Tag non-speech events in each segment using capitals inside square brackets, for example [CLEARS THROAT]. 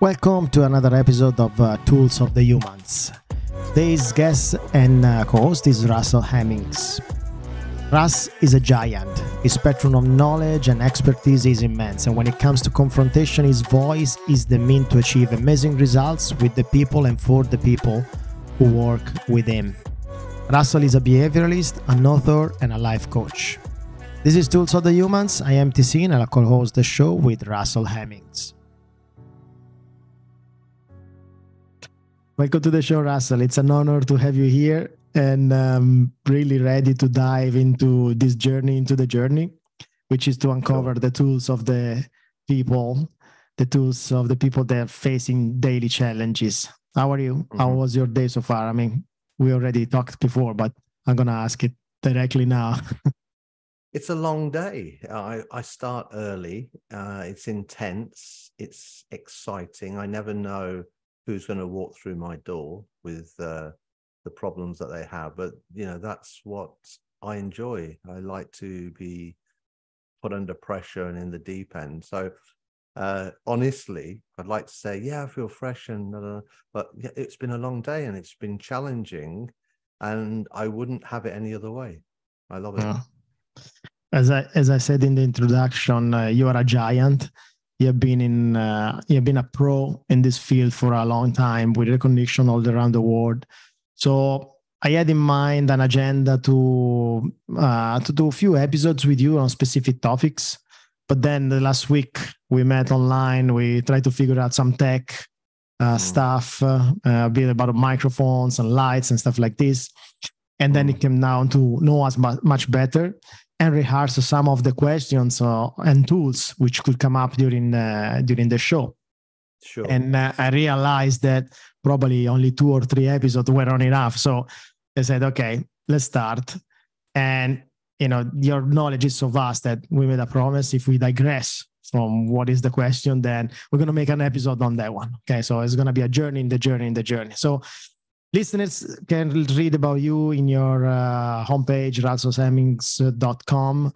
Welcome to another episode of uh, Tools of the Humans. Today's guest and uh, co host is Russell Hemmings. Russ is a giant. His spectrum of knowledge and expertise is immense, and when it comes to confrontation, his voice is the mean to achieve amazing results with the people and for the people who work with him. Russell is a behavioralist, an author, and a life coach. This is Tools of the Humans. I am TC and I'll co host the show with Russell Hemmings. Welcome to the show, Russell. It's an honor to have you here and um, really ready to dive into this journey, into the journey, which is to uncover the tools of the people, the tools of the people that are facing daily challenges. How are you? Mm-hmm. How was your day so far? I mean, we already talked before, but I'm going to ask it directly now. [LAUGHS] it's a long day. I, I start early. Uh, it's intense. It's exciting. I never know who's going to walk through my door with uh, the problems that they have. But you know, that's what I enjoy. I like to be put under pressure and in the deep end. So uh, honestly, I'd like to say, yeah, I feel fresh, and uh, but yeah, it's been a long day and it's been challenging, and I wouldn't have it any other way. I love it. Yeah. As I as I said in the introduction, uh, you are a giant You've been in uh, you've been a pro in this field for a long time with recognition all around the world. So I had in mind an agenda to uh, to do a few episodes with you on specific topics. But then the last week we met online. We tried to figure out some tech uh, mm. stuff, uh, a bit about microphones and lights and stuff like this. And then mm. it came down to know us much better and rehearse some of the questions uh, and tools which could come up during uh, during the show. Sure. And uh, I realized that probably only two or three episodes were not enough. So I said, okay, let's start. And you know, your knowledge is so vast that we made a promise. If we digress from what is the question, then we're going to make an episode on that one. Okay, so it's going to be a journey in the journey in the journey. So listeners can read about you in your uh, homepage russellhemmings.com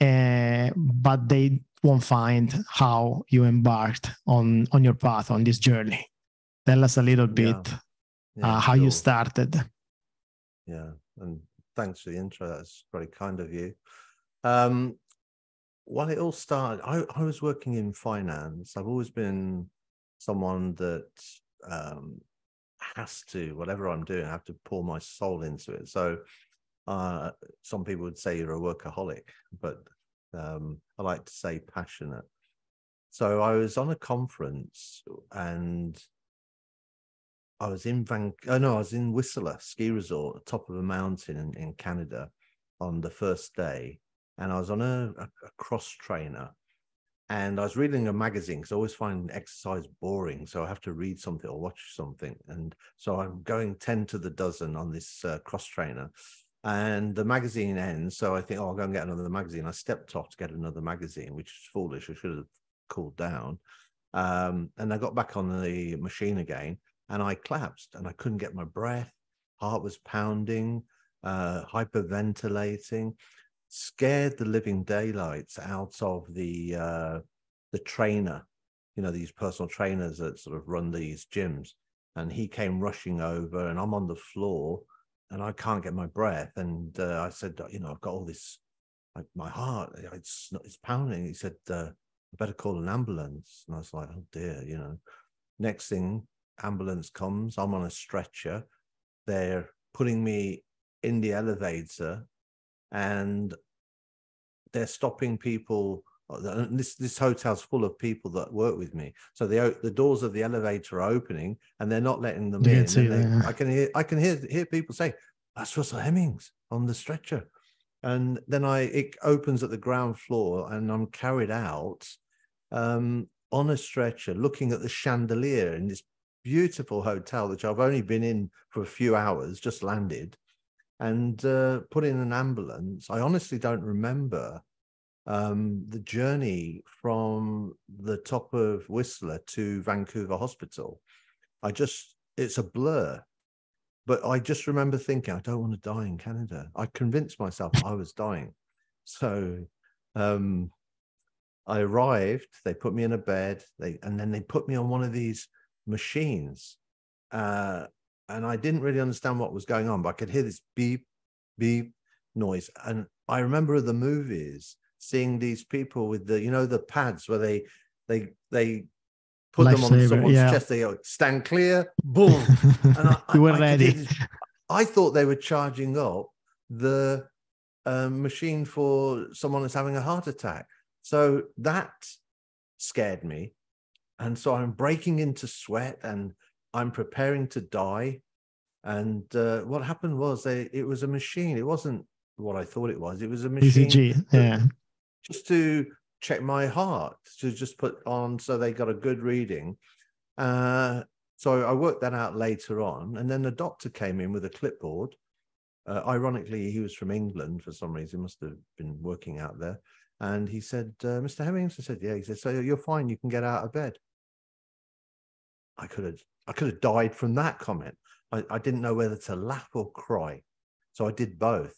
uh, but they won't find how you embarked on on your path on this journey. Tell us a little bit yeah. Yeah, uh, how sure. you started. Yeah and thanks for the intro. That's very kind of you. Um well it all started I, I was working in finance. I've always been someone that um has to, whatever I'm doing, I have to pour my soul into it. So uh, some people would say you're a workaholic, but um, I like to say passionate. So I was on a conference and I was in Van, oh no, I was in Whistler ski resort, top of a mountain in, in Canada on the first day. And I was on a, a, a cross trainer and I was reading a magazine because I always find exercise boring. So I have to read something or watch something. And so I'm going 10 to the dozen on this uh, cross trainer. And the magazine ends. So I think, oh, I'll go and get another magazine. I stepped off to get another magazine, which is foolish. I should have cooled down. Um, and I got back on the machine again and I collapsed and I couldn't get my breath. Heart was pounding, uh, hyperventilating scared the living daylights out of the uh, the trainer, you know, these personal trainers that sort of run these gyms. And he came rushing over, and I'm on the floor, and I can't get my breath. And uh, I said, you know, I've got all this, like my heart, it's it's pounding. He said, uh, I better call an ambulance. And I was like, oh dear, you know. Next thing, ambulance comes. I'm on a stretcher. They're putting me in the elevator and they're stopping people this this hotel's full of people that work with me. So the the doors of the elevator are opening and they're not letting them in. They, yeah. i can hear i can hear hear people say that's russell hemmings on the stretcher. And then i it opens at the ground floor and i'm carried out um, on a stretcher looking at the chandelier in this beautiful hotel which i've only been in for a few hours just landed and uh, put in an ambulance. I honestly don't remember um, the journey from the top of Whistler to Vancouver Hospital. I just, it's a blur. But I just remember thinking, I don't want to die in Canada. I convinced myself I was dying. So um, I arrived, they put me in a bed, they and then they put me on one of these machines. Uh, and I didn't really understand what was going on, but I could hear this beep, beep noise. And I remember the movies seeing these people with the, you know, the pads where they they they put them on someone's yeah. chest, they go, stand clear, boom. [LAUGHS] and I, you were I, ready. I, I thought they were charging up the um, machine for someone that's having a heart attack. So that scared me. And so I'm breaking into sweat and I'm preparing to die. And uh, what happened was they, it was a machine. It wasn't what I thought it was. It was a machine. ECG, yeah. Just to check my heart, to just put on so they got a good reading. Uh, so I worked that out later on. And then the doctor came in with a clipboard. Uh, ironically, he was from England for some reason, he must have been working out there. And he said, uh, Mr. Hemmings, I said, yeah. He said, so you're fine. You can get out of bed. I could have, I could have died from that comment. I, I didn't know whether to laugh or cry. So I did both.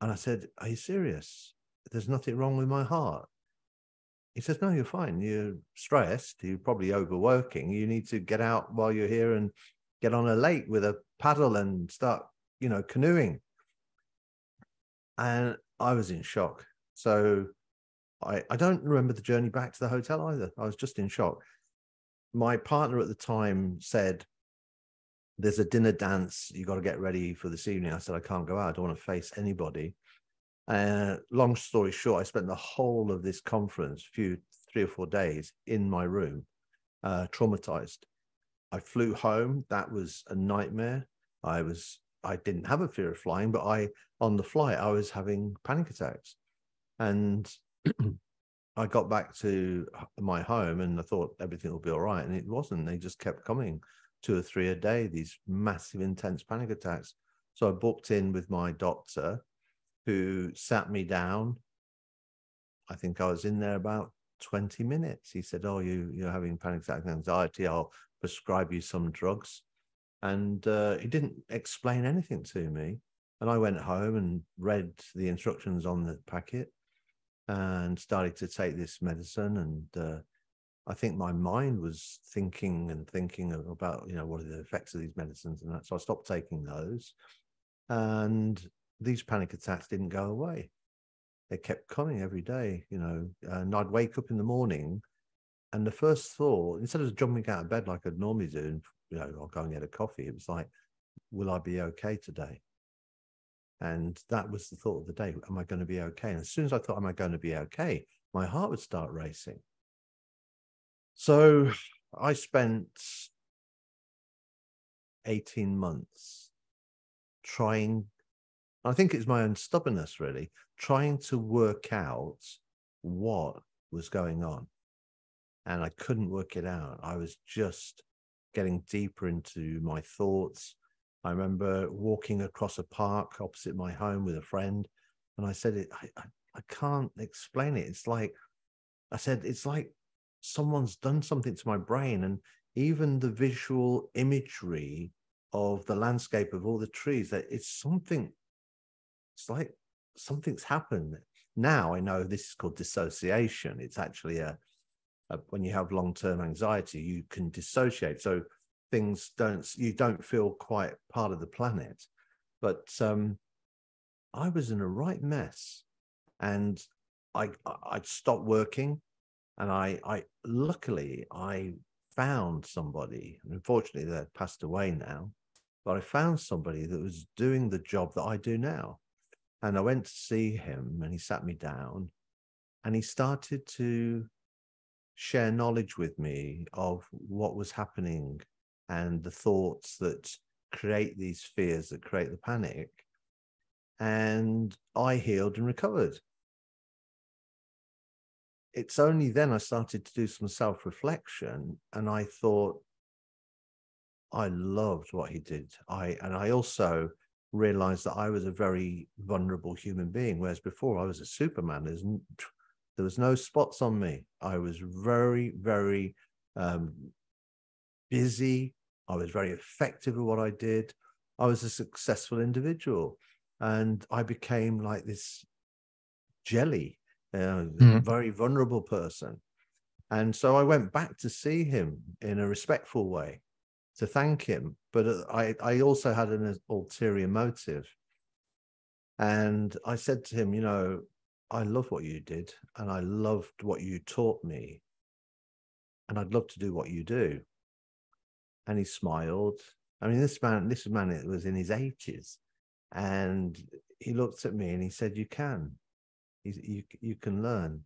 And I said, are you serious? There's nothing wrong with my heart. He says, no, you're fine. You're stressed. You're probably overworking. You need to get out while you're here and get on a lake with a paddle and start, you know, canoeing. And I was in shock. So I, I don't remember the journey back to the hotel either. I was just in shock. My partner at the time said, There's a dinner dance. You got to get ready for this evening. I said, I can't go out. I don't want to face anybody. Uh, long story short, I spent the whole of this conference, few three or four days, in my room, uh, traumatized. I flew home. That was a nightmare. I was I didn't have a fear of flying, but I on the flight I was having panic attacks. And [CLEARS THROAT] I got back to my home and I thought everything will be all right. And it wasn't. They just kept coming two or three a day, these massive, intense panic attacks. So I booked in with my doctor who sat me down. I think I was in there about 20 minutes. He said, Oh, you, you're having panic attack anxiety. I'll prescribe you some drugs. And uh, he didn't explain anything to me. And I went home and read the instructions on the packet and started to take this medicine and uh, I think my mind was thinking and thinking about, you know, what are the effects of these medicines and that. So I stopped taking those. And these panic attacks didn't go away. They kept coming every day, you know, and I'd wake up in the morning and the first thought, instead of jumping out of bed like I'd normally do, you know, I'll go and get a coffee, it was like, will I be okay today? And that was the thought of the day. Am I going to be okay? And as soon as I thought, am I going to be okay? My heart would start racing. So I spent 18 months trying, I think it's my own stubbornness really, trying to work out what was going on. And I couldn't work it out. I was just getting deeper into my thoughts, I remember walking across a park opposite my home with a friend, and I said, I, I, I can't explain it. It's like, I said, it's like someone's done something to my brain. And even the visual imagery of the landscape of all the trees, that it's something, it's like something's happened. Now I know this is called dissociation. It's actually a, a when you have long term anxiety, you can dissociate. So things don't you don't feel quite part of the planet. But um i was in a right mess and i i'd stopped working and i i luckily i found somebody unfortunately they passed away now but i found somebody that was doing the job that i do now. And i went to see him and he sat me down and he started to share knowledge with me of what was happening and the thoughts that create these fears that create the panic. And I healed and recovered. It's only then I started to do some self reflection and I thought, I loved what he did. I and I also realized that I was a very vulnerable human being, whereas before I was a Superman. There's there was no spots on me. I was very, very um, busy, I was very effective at what I did. I was a successful individual. And I became like this jelly uh, mm. very vulnerable person. And so I went back to see him in a respectful way to thank him. But uh, I, I also had an ulterior motive. And I said to him, you know, I love what you did and I loved what you taught me. And I'd love to do what you do. And he smiled. I mean, this man, this man it was in his 80s. And he looked at me and he said, You can. you, you can learn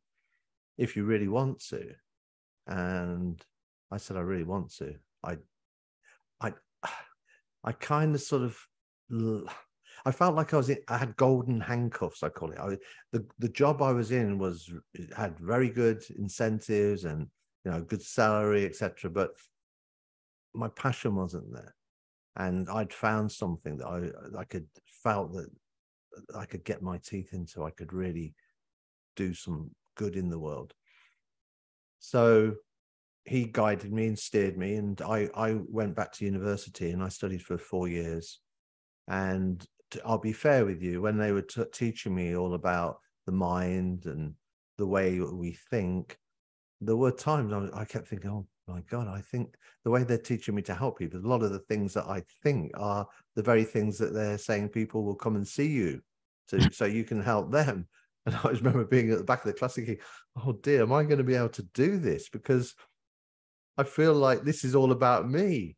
if you really want to. And I said, I really want to. I, I, I kind of sort of I felt like I was in, I had golden handcuffs. I call it. I, the the job I was in was had very good incentives and you know good salary, etc. But my passion wasn't there, and I'd found something that I I could felt that I could get my teeth into. I could really do some good in the world. So he guided me and steered me, and I I went back to university and I studied for four years, and I'll be fair with you, when they were t- teaching me all about the mind and the way we think, there were times I, I, kept thinking, oh my God, I think the way they're teaching me to help people, a lot of the things that I think are the very things that they're saying people will come and see you to [LAUGHS] so you can help them. [LAUGHS] And I remember being at the back of the class thinking, oh dear, am I going to be able to do this? Because I feel like this is all about me.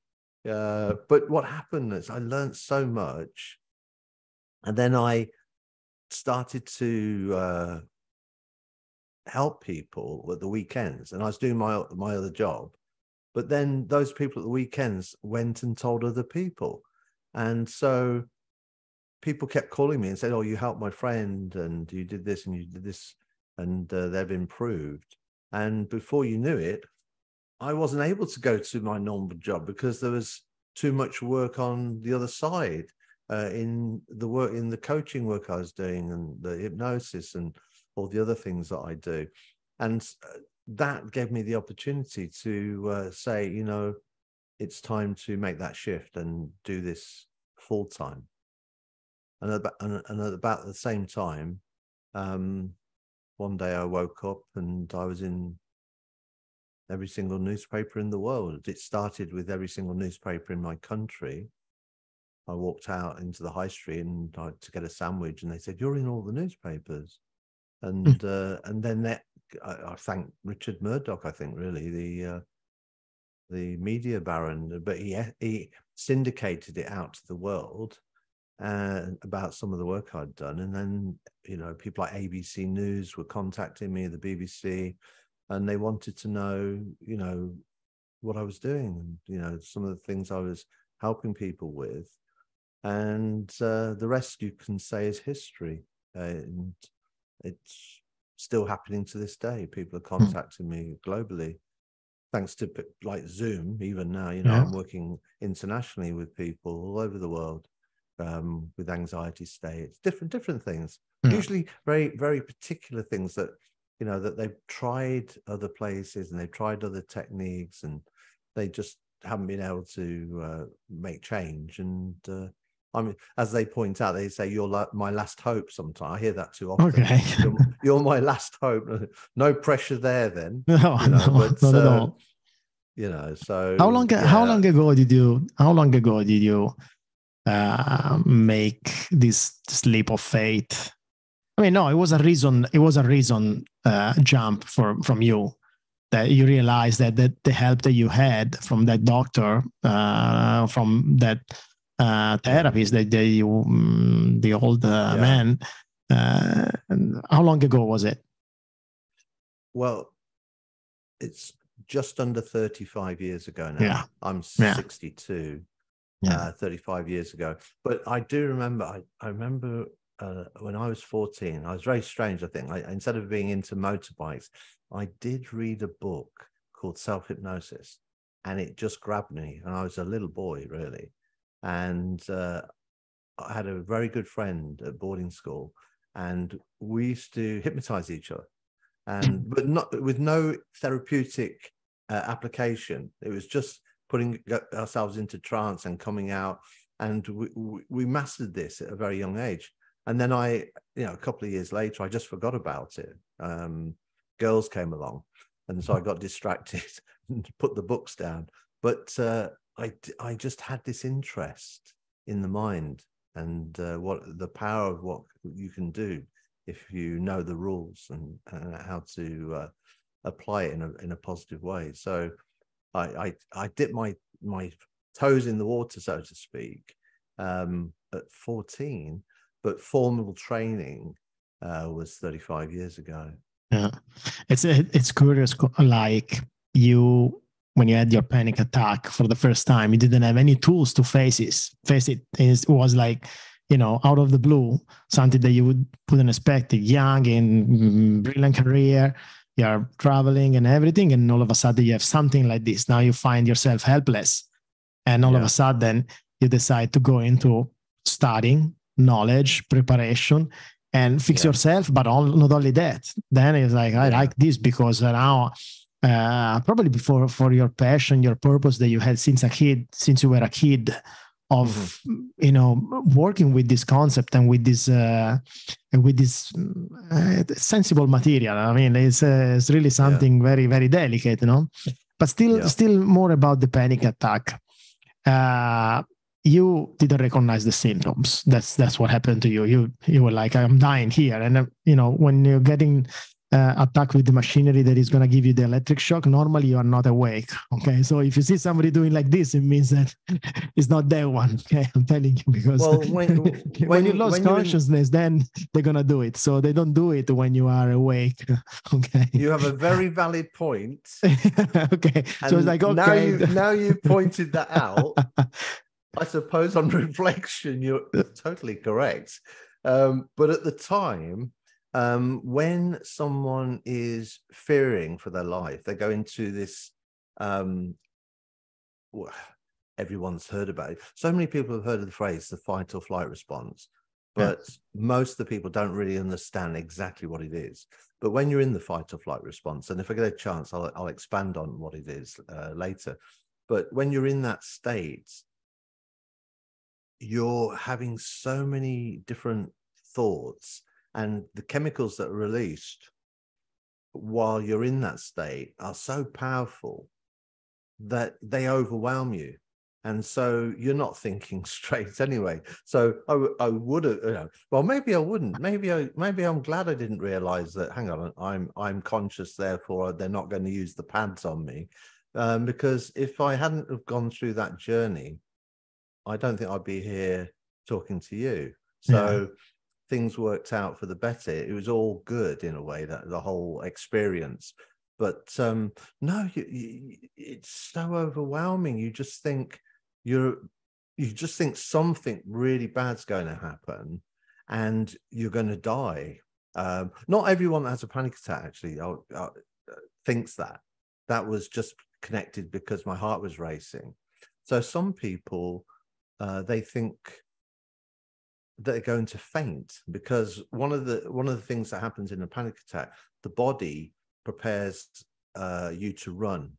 Uh, but what happened is I learned so much and then I started to uh, help people at the weekends, and I was doing my my other job. But then those people at the weekends went and told other people, and so people kept calling me and said, "Oh, you helped my friend, and you did this, and you did this, and uh, they've improved." And before you knew it, I wasn't able to go to my normal job because there was too much work on the other side uh, in the work in the coaching work I was doing and the hypnosis and all the other things that I do, and uh, that gave me the opportunity to uh, say, you know, it's time to make that shift and do this full time. And about, and, at about the same time, um, one day I woke up and I was in every single newspaper in the world. It started with every single newspaper in my country. I walked out into the high street and I, to get a sandwich, and they said, "You're in all the newspapers," and uh, and then that I, I thank Richard Murdoch. I think really the uh, the media baron, but he he syndicated it out to the world uh, about some of the work I'd done, and then you know people like ABC News were contacting me, the BBC, and they wanted to know you know what I was doing, and you know some of the things I was helping people with and uh, the rest you can say is history and it's still happening to this day people are hmm. contacting me globally thanks to like zoom even now you know yeah. i'm working internationally with people all over the world um, with anxiety states different different things yeah. usually very very particular things that you know that they've tried other places and they've tried other techniques and they just haven't been able to uh, make change and uh, I mean, as they point out, they say you're like my last hope. Sometimes I hear that too often. Okay, [LAUGHS] you're, you're, my last hope. [LAUGHS] No pressure there, then. [LAUGHS] No, you know, no but, not uh, at all. You know, so how long? Yeah. How long ago did you? How long ago did you uh, make this, leap of faith? I mean, no, it was a reason. It was a reason uh, jump for from you that you realized that that the help that you had from that doctor, uh, from that uh, therapies that they um, the old uh, yeah. man. Uh, how long ago was it? Well, it's just under 35 years ago now. Yeah. I'm 62. Yeah. Uh, 35 years ago. But I do remember, I, I remember uh, when I was 14, I was very strange, I think. I, instead of being into motorbikes, I did read a book called Self Hypnosis and it just grabbed me. And I was a little boy, really and uh, I had a very good friend at boarding school, and we used to hypnotize each other, and [LAUGHS] but not with no therapeutic uh, application. It was just putting ourselves into trance and coming out, and we, we mastered this at a very young age. and then I, you know, a couple of years later, I just forgot about it. Um, girls came along, and so I [LAUGHS] got distracted [LAUGHS] and put the books down. But uh, I, I just had this interest in the mind and uh, what the power of what you can do if you know the rules and, and how to uh, apply it in a in a positive way. So I I, I dipped my my toes in the water, so to speak, um, at 14, but formal training uh, was 35 years ago. Yeah, it's it's curious. Like you, when you had your panic attack for the first time, you didn't have any tools to face it. Face it. It was like you know, out of the blue, something that you would wouldn't expect. Young and mm, brilliant career, you're traveling and everything, and all of a sudden you have something like this. Now you find yourself helpless, and all yeah. of a sudden you decide to go into studying, knowledge, preparation, and fix yeah. yourself. But all, not only that, then it's like I like this because now. Uh, probably before for your passion, your purpose that you had since a kid, since you were a kid, of mm-hmm. you know working with this concept and with this uh, with this uh, sensible material i mean it's, uh, it's really something yeah. very very delicate you know but still yeah. still more about the panic attack uh, you didn't recognize the symptoms that's that's what happened to you you you were like i'm dying here and you know when you're getting uh, attack with the machinery that is going to give you the electric shock, normally you are not awake. Okay, so if you see somebody doing like this, it means that [LAUGHS] it's not that one. Okay, I'm telling you because well, [LAUGHS] when, when, [LAUGHS] when, you lose consciousness, in... then they're gonna do it. So they don't do it when you are awake. Okay, you have a very valid point. okay, and so it's like okay, now you now you pointed that out. I suppose on reflection, you're totally correct. Um, but at the time, um, when someone is fearing for their life, they go into this. Um, everyone's heard about it. So many people have heard of the phrase the fight or flight response, but yeah. most of the people don't really understand exactly what it is. But when you're in the fight or flight response, and if I get a chance, I'll, I'll expand on what it is uh, later. But when you're in that state, you're having so many different thoughts and the chemicals that are released while you're in that state are so powerful that they overwhelm you. And so you're not thinking [LAUGHS] straight anyway. So i, I would have you know, well maybe i wouldn't. Maybe i maybe i'm glad i didn't realize that hang on i'm i'm conscious therefore they're not going to use the pads on me. Um, because if i hadn't have gone through that journey i don't think i'd be here talking to you. So things worked out for the better. It was all good in a way that the whole experience. But um, no, you, you, it's so overwhelming. You just think you're, you just think something really bad's going to happen, and you're going to die. Um, not everyone that has a panic attack actually uh, uh, thinks that. That was just connected because my heart was racing. So some people uh, they think that are going to faint because one of the one of the things that happens in a panic attack the body prepares uh, you to run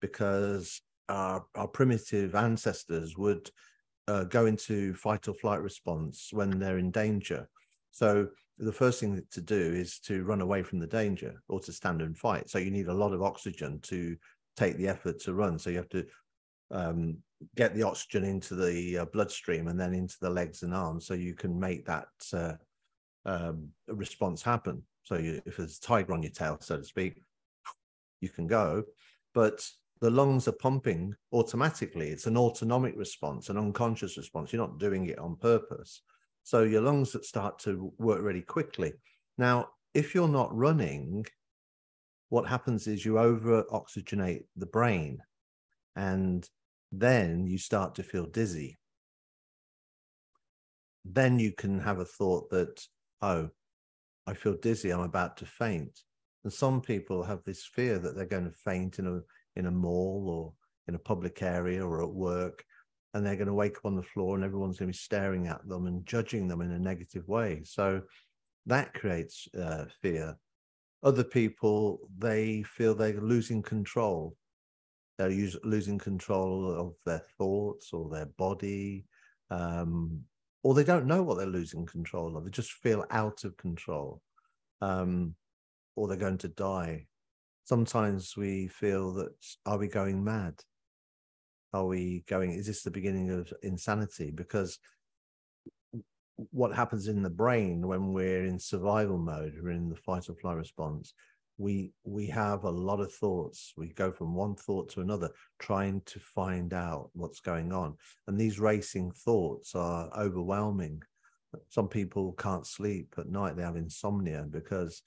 because our, our primitive ancestors would uh, go into fight or flight response when they're in danger. So the first thing to do is to run away from the danger or to stand and fight. So you need a lot of oxygen to take the effort to run. So you have to um, get the oxygen into the uh, bloodstream and then into the legs and arms so you can make that uh, um, response happen. So you, if there's a tiger on your tail so to speak you can go. But the lungs are pumping automatically. It's an autonomic response an unconscious response. You're not doing it on purpose. So your lungs start to work really quickly. Now if you're not running what happens is you over oxygenate the brain. And then you start to feel dizzy. Then you can have a thought that, oh, I feel dizzy, I'm about to faint. And some people have this fear that they're going to faint in a in a mall or in a public area or at work, and they're going to wake up on the floor and everyone's going to be staring at them and judging them in a negative way. So that creates uh, fear. Other people they feel they're losing control they're losing control of their thoughts or their body, um, or they don't know what they're losing control of. They just feel out of control, um, or they're going to die. Sometimes we feel that are we going mad? Are we going? Is this the beginning of insanity? Because what happens in the brain when we're in survival mode, we're in the fight or flight response, we we have a lot of thoughts. We go from one thought to another trying to find out what's going on. And these racing thoughts are overwhelming. Some people can't sleep at night. They have insomnia because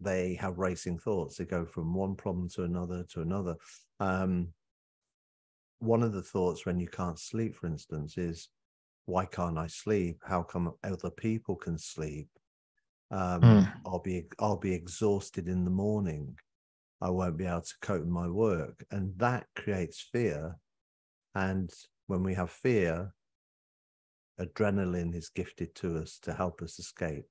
they have racing thoughts. They go from one problem to another to another. Um, one of the thoughts when you can't sleep for instance is why can't i sleep? How come other people can sleep um, mm. I'll be I'll be exhausted in the morning. I won't be able to cope with my work, and that creates fear. And when we have fear, adrenaline is gifted to us to help us escape.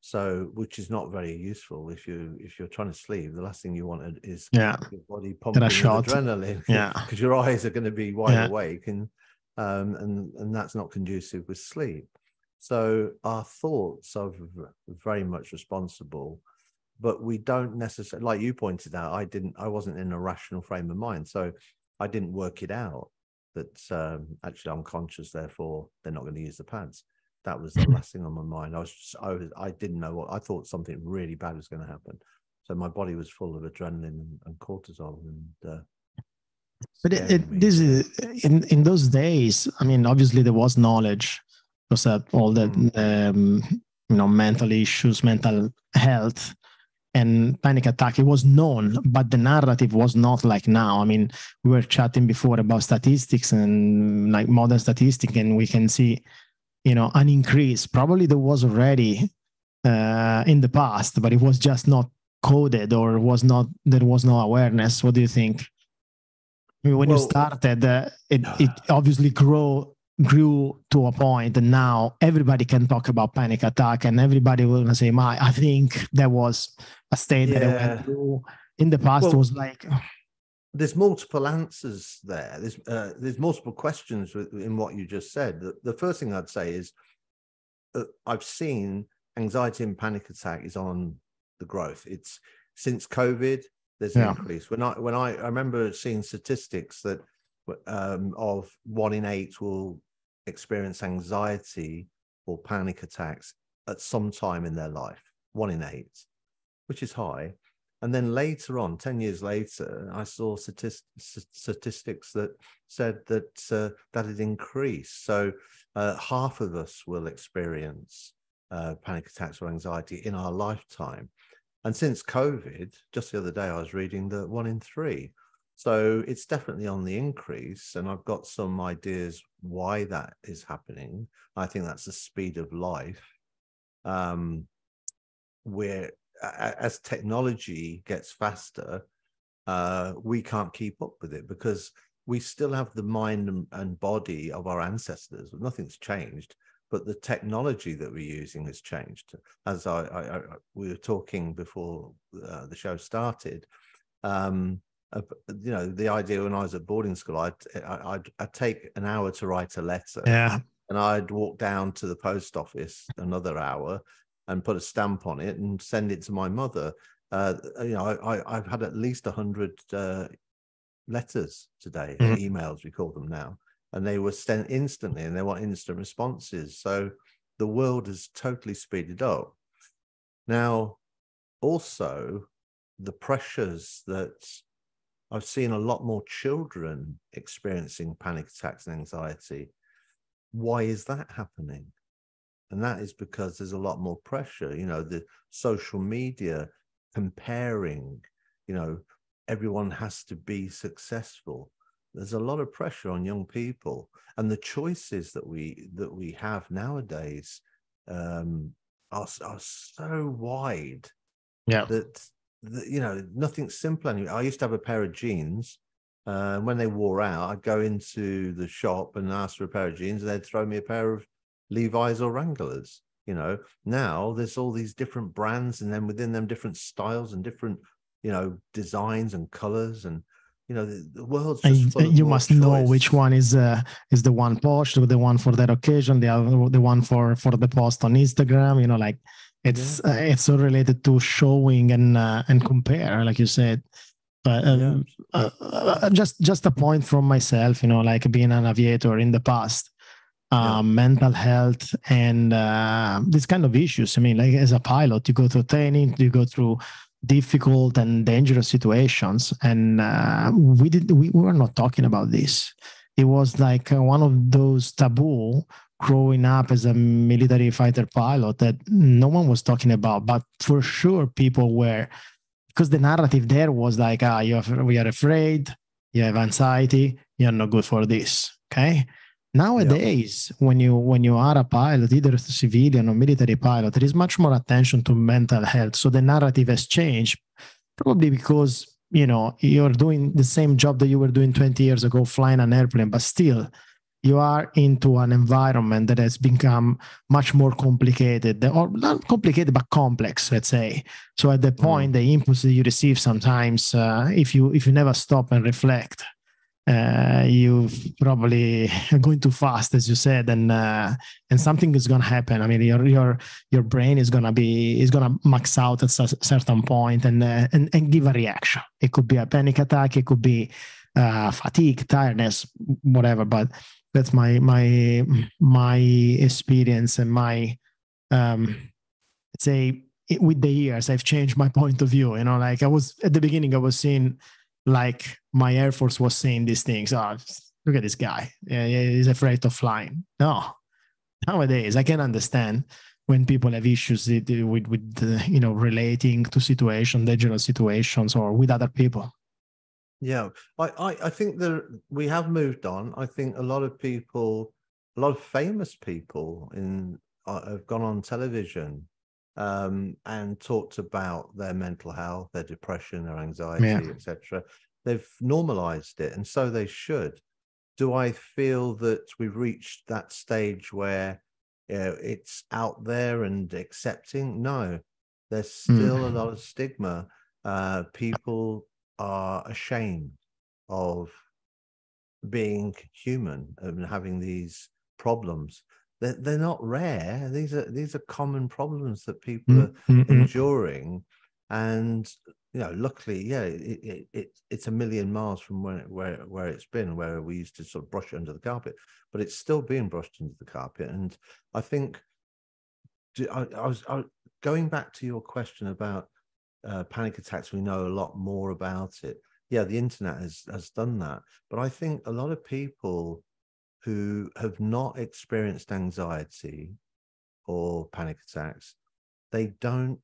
So, which is not very useful if you if you're trying to sleep. The last thing you want is yeah. your body pumping adrenaline, [LAUGHS] yeah, because your eyes are going to be wide yeah. awake, and um, and and that's not conducive with sleep. So our thoughts are very much responsible, but we don't necessarily, like you pointed out, I didn't, I wasn't in a rational frame of mind. So I didn't work it out that um, actually I'm conscious, therefore they're not going to use the pads. That was the [LAUGHS] last thing on my mind. I was, just, I was, I didn't know what, I thought something really bad was going to happen. So my body was full of adrenaline and, and cortisol and, uh, but it, it, this is in in those days. I mean, obviously there was knowledge because uh, all the mm. um, you know mental issues, mental health, and panic attack. It was known, but the narrative was not like now. I mean, we were chatting before about statistics and like modern statistics, and we can see, you know, an increase. Probably there was already uh, in the past, but it was just not coded or was not there was no awareness. What do you think? I mean, when well, you started, uh, it, it obviously grew grew to a point and now everybody can talk about panic attack and everybody will say my i think there was a state yeah. that I went through. In the past well, was like there's multiple answers there. There's uh, there's multiple questions in what you just said. The, the first thing i'd say is uh, i've seen anxiety and panic attack is on the growth. It's since covid there's an yeah. increase. When i when i i remember seeing statistics that um, of one in eight will experience anxiety or panic attacks at some time in their life, one in eight, which is high. And then later on, 10 years later, I saw statistics that said that uh, that had increased. So uh, half of us will experience uh, panic attacks or anxiety in our lifetime. And since COVID, just the other day, I was reading that one in three. So it's definitely on the increase, and I've got some ideas why that is happening. I think that's the speed of life, um, where as technology gets faster, uh, we can't keep up with it because we still have the mind and body of our ancestors. Nothing's changed, but the technology that we're using has changed. As I, I, I we were talking before uh, the show started. Um, you know, the idea when I was at boarding school, I'd, I'd, I'd take an hour to write a letter. Yeah. And I'd walk down to the post office another hour and put a stamp on it and send it to my mother. Uh, you know, I, have had at least a hundred uh, letters today, mm-hmm. emails we call them now, and they were sent instantly, and they want instant responses. So the world has totally speeded up. Now, also the pressures that I've seen a lot more children experiencing panic attacks and anxiety. Why is that happening? And that is because there's a lot more pressure, you know, the social media comparing, you know, everyone has to be successful. There's a lot of pressure on young people. And the choices that we that we have nowadays um, are, are so wide yeah. that you know, nothing simple anyway. I used to have a pair of jeans. Uh, when they wore out, I'd go into the shop and ask for a pair of jeans, and they'd throw me a pair of Levi's or Wranglers. You know, now there's all these different brands, and then within them, different styles and different, you know, designs and colors. And you know the, the world's you must choice. know which one is uh, is the one post the one for that occasion the other the one for for the post on instagram you know like it's yeah. uh, it's so related to showing and uh, and compare like you said but um, yeah. Uh, uh, just just a point from myself you know like being an aviator in the past. Um, mental health and uh, these kind of issues i mean like as a pilot you go through training you go through difficult and dangerous situations and uh, we did we, we were not talking about this it was like one of those taboo growing up as a military fighter pilot that no one was talking about but for sure people were because the narrative there was like ah you have, we are afraid you have anxiety you're not good for this okay Nowadays, yeah. when you when you are a pilot, either a civilian or military pilot, there is much more attention to mental health. So the narrative has changed, probably because you know you're doing the same job that you were doing 20 years ago, flying an airplane, but still you are into an environment that has become much more complicated or not complicated but complex let's say so at the mm. point mm. the inputs that you receive sometimes uh, if you if you never stop and reflect uh, you probably [LAUGHS] going too fast, as you said, and uh, and something is going to happen. I mean, your your your brain is going to be is going to max out at a certain point and uh, and and give a reaction. It could be a panic attack. It could be uh, fatigue, tiredness, whatever. But that's my my my experience and my um, let's say with the years, I've changed my [LAUGHS] point of view. You know, like I was at the beginning, I was seeing like my Air Force was saying these things. Oh, look at this guy. Yeah, he's afraid of flying. No, nowadays I can understand when people have issues with with uh, you know relating to situation, dangerous situations, or with other people. Yeah, I, I, I think that we have moved on. I think a lot of people, a lot of famous people in uh, have gone on television um, and talked about their mental health, their depression, their anxiety, yeah. etc. They've normalized it, and so they should. Do I feel that we've reached that stage where you know, it's out there and accepting? No, there's still mm. a lot of stigma. Uh, people are ashamed of being human and having these problems they're, they're not rare. These are these are common problems that people mm-hmm. are enduring, and you know, luckily, yeah, it, it, it, it's a million miles from where where where it's been, where we used to sort of brush it under the carpet, but it's still being brushed under the carpet. And I think I, I was I, going back to your question about uh, panic attacks. We know a lot more about it. Yeah, the internet has has done that, but I think a lot of people who have not experienced anxiety or panic attacks, they don't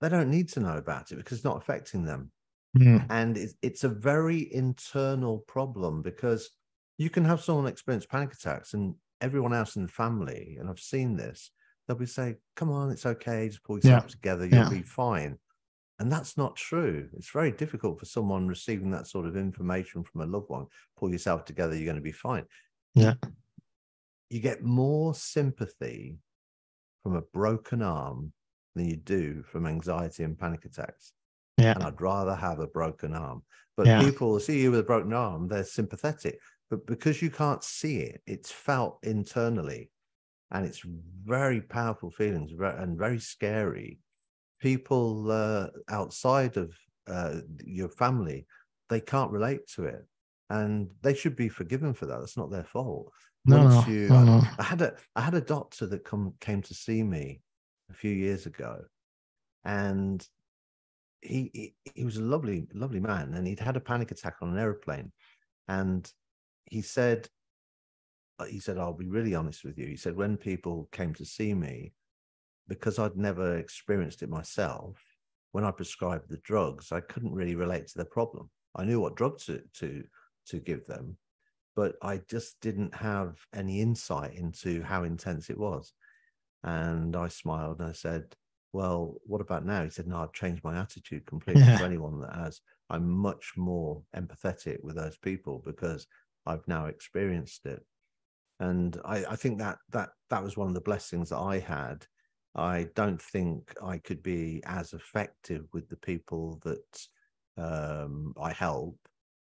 they don't need to know about it because it's not affecting them. Mm. And it's, it's a very internal problem because you can have someone experience panic attacks and everyone else in the family, and I've seen this, they'll be saying, Come on, it's okay, just pull yourself yeah. together, you'll yeah. be fine. And that's not true. It's very difficult for someone receiving that sort of information from a loved one. Pull yourself together, you're going to be fine. Yeah. You get more sympathy from a broken arm than you do from anxiety and panic attacks. Yeah. And I'd rather have a broken arm. But yeah. people see you with a broken arm, they're sympathetic. But because you can't see it, it's felt internally. And it's very powerful feelings and very scary. People uh, outside of uh, your family they can't relate to it and they should be forgiven for that. That's not their fault. No, Once you, no, no. I, had a i had a doctor that come came to see me a few years ago and he, he he was a lovely lovely man and he'd had a panic attack on an airplane and he said Uh, he said i'll be really honest with you he said when people came to see me because I'd never experienced it myself, when I prescribed the drugs, I couldn't really relate to the problem. I knew what drug to to to give them, but I just didn't have any insight into how intense it was. And I smiled and I said, Well, what about now? He said, No, I've changed my attitude completely yeah. to [LAUGHS] anyone that has. I'm much more empathetic with those people because I've now experienced it. And I, I think that that that was one of the blessings that I had I don't think I could be as effective with the people that um, I help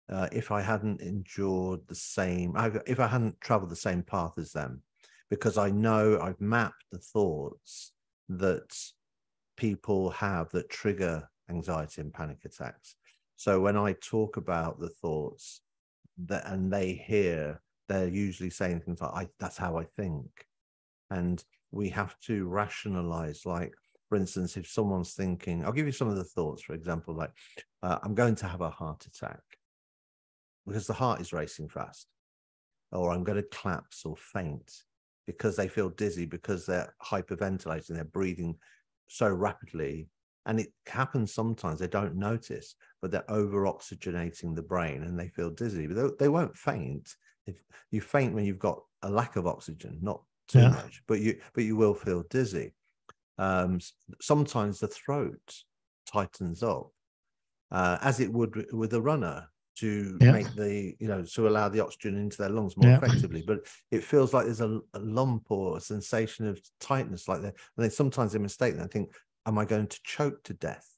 uh, if I hadn't endured the same, if I hadn't traveled the same path as them, because I know I've mapped the thoughts that people have that trigger anxiety and panic attacks. So when I talk about the thoughts that and they hear, they're usually saying things like, I, that's how I think. And we have to rationalize, like, for instance, if someone's thinking, I'll give you some of the thoughts, for example, like, uh, I'm going to have a heart attack because the heart is racing fast, or I'm going to collapse or faint because they feel dizzy, because they're hyperventilating, they're breathing so rapidly. And it happens sometimes they don't notice, but they're over oxygenating the brain and they feel dizzy. But they, they won't faint. If you faint when you've got a lack of oxygen, not too yeah. much, but you but you will feel dizzy. Um, sometimes the throat tightens up, uh, as it would with a runner to yeah. make the you know to allow the oxygen into their lungs more yeah. effectively but it feels like there's a, a, lump or a sensation of tightness like that and then sometimes they mistake that i think am i going to choke to death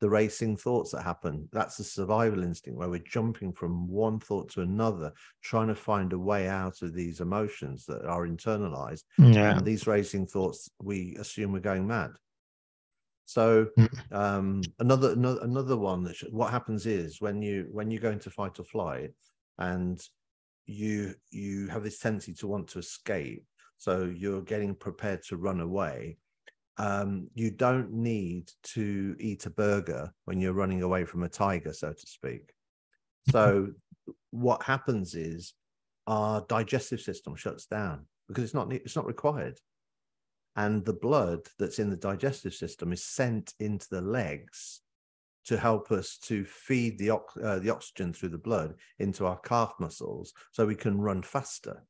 the racing thoughts that happen that's the survival instinct where we're jumping from one thought to another trying to find a way out of these emotions that are internalized yeah. and these racing thoughts we assume we're going mad so mm. um, another, another another one that should, what happens is when you when you go into fight or flight and you you have this tendency to want to escape, so you're getting prepared to run away. Um, you don't need to eat a burger when you're running away from a tiger, so to speak. So what happens is our digestive system shuts down because it's not it's not required and the blood that's in the digestive system is sent into the legs to help us to feed the, uh, the oxygen through the blood into our calf muscles so we can run faster.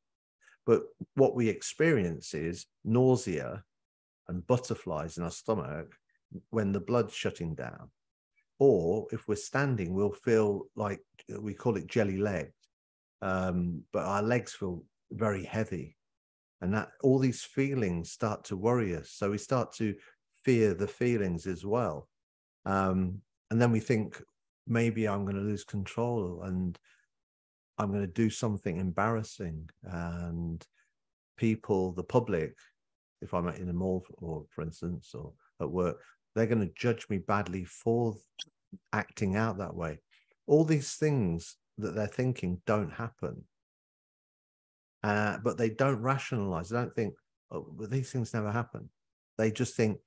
But what we experience is nausea and butterflies in our stomach when the blood's shutting down. Or if we're standing, we'll feel like we call it jelly legged, um, but our legs feel very heavy. And that all these feelings start to worry us. So we start to fear the feelings as well. Um, and then we think maybe i'm going to lose control and i'm going to do something embarrassing. And people the public if i'm in a mall or for instance or at work they're going to judge me badly for acting out that way all these things that they're thinking don't happen uh, but they don't rationalize. They don't think, oh, these things never happen. They just think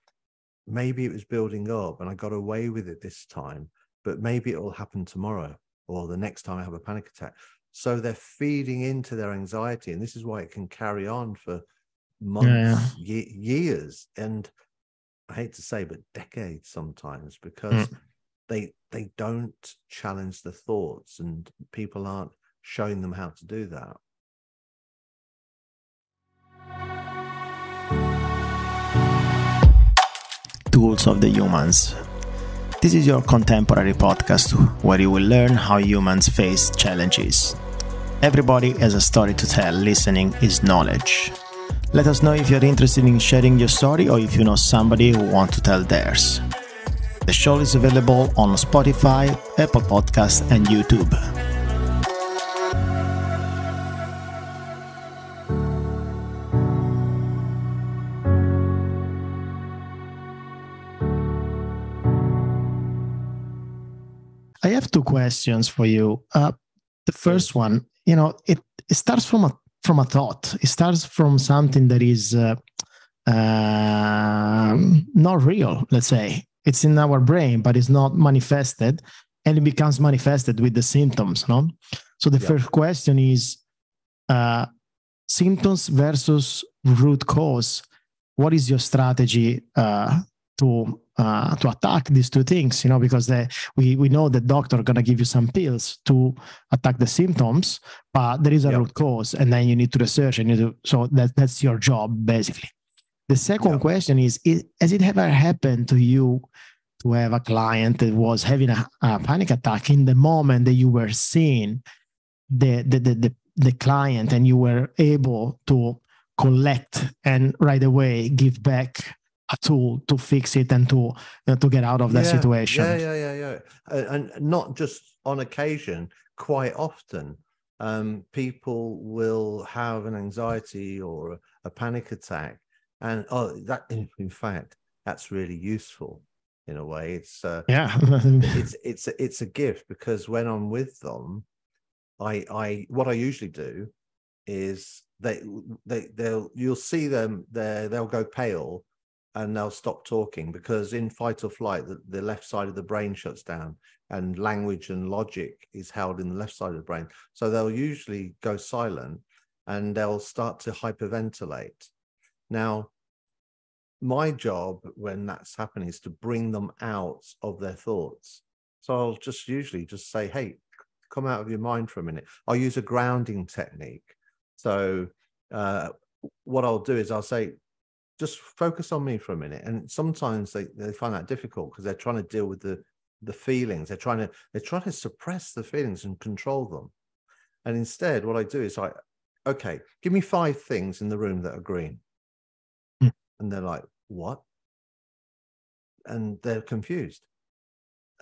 maybe it was building up and I got away with it this time, but maybe it will happen tomorrow or the next time I have a panic attack. So they're feeding into their anxiety, and this is why it can carry on for months, yeah. ye- years, and I hate to say, but decades sometimes because mm. they they don't challenge the thoughts, and people aren't showing them how to do that. tools of the humans. This is your contemporary podcast where you will learn how humans face challenges. Everybody has a story to tell, listening is knowledge. Let us know if you're interested in sharing your story or if you know somebody who wants to tell theirs. The show is available on Spotify, Apple Podcasts, and YouTube. I have two questions for you. Uh, the first one, you know, it, it starts from a from a thought. It starts from something that is uh, uh, not real. Let's say it's in our brain, but it's not manifested, and it becomes manifested with the symptoms. No. So the yeah. first question is uh, symptoms versus root cause. What is your strategy uh, to uh, to attack these two things, you know, because they, we we know the doctor are gonna give you some pills to attack the symptoms, but there is a yep. root cause, and then you need to research and you do so that that's your job basically. The second yep. question is, is: Has it ever happened to you to have a client that was having a, a panic attack in the moment that you were seeing the the the, the, the client and you were able to collect and right away give back a tool to fix it and to uh, to get out of that Yeah, situation. Yeah, yeah, yeah, yeah. Uh, and not just on occasion, quite often, um, people will have an anxiety or a, a panic attack, and oh, that in, in fact, that's really useful in a way. It's uh, Yeah. [LAUGHS] it's [LAUGHS] it's a- it's a gift because when I'm with them, I I what I usually do is they they they'll you'll see them they they'll go pale and they'll stop talking because in fight or flight the, the left side of the brain shuts down and language and logic is held in the left side of the brain. So they'll usually go silent and they'll start to hyperventilate. Now my job when that's happening is to bring them out of their thoughts. So i'll just usually just say hey come out of your mind for a minute. I'll use a grounding technique. So uh, what i'll do is i'll say just focus on me for a minute. And sometimes they, they find that difficult because they're trying to deal with the the feelings. They're trying to they're trying to suppress the feelings and control them. And instead what i do is like okay give me five things in the room that are green. Hmm. and they're like what? And they're confused.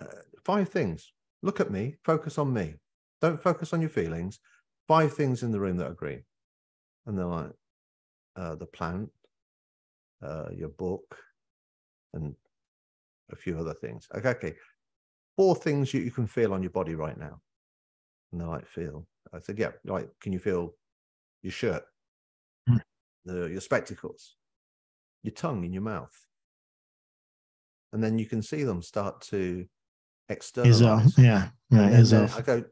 Uh, five things. Look at me. Focus on me. Don't focus on your feelings. Five things in the room that are green. And they're like uh, the plant uh, your book and a few other things okay, okay four things you, you can feel on your body right now and they're like feel i said yeah like can you feel your shirt Hmm. the, your spectacles your tongue in your mouth and then you can see them start to Is externalize yeah, yeah, is. I go,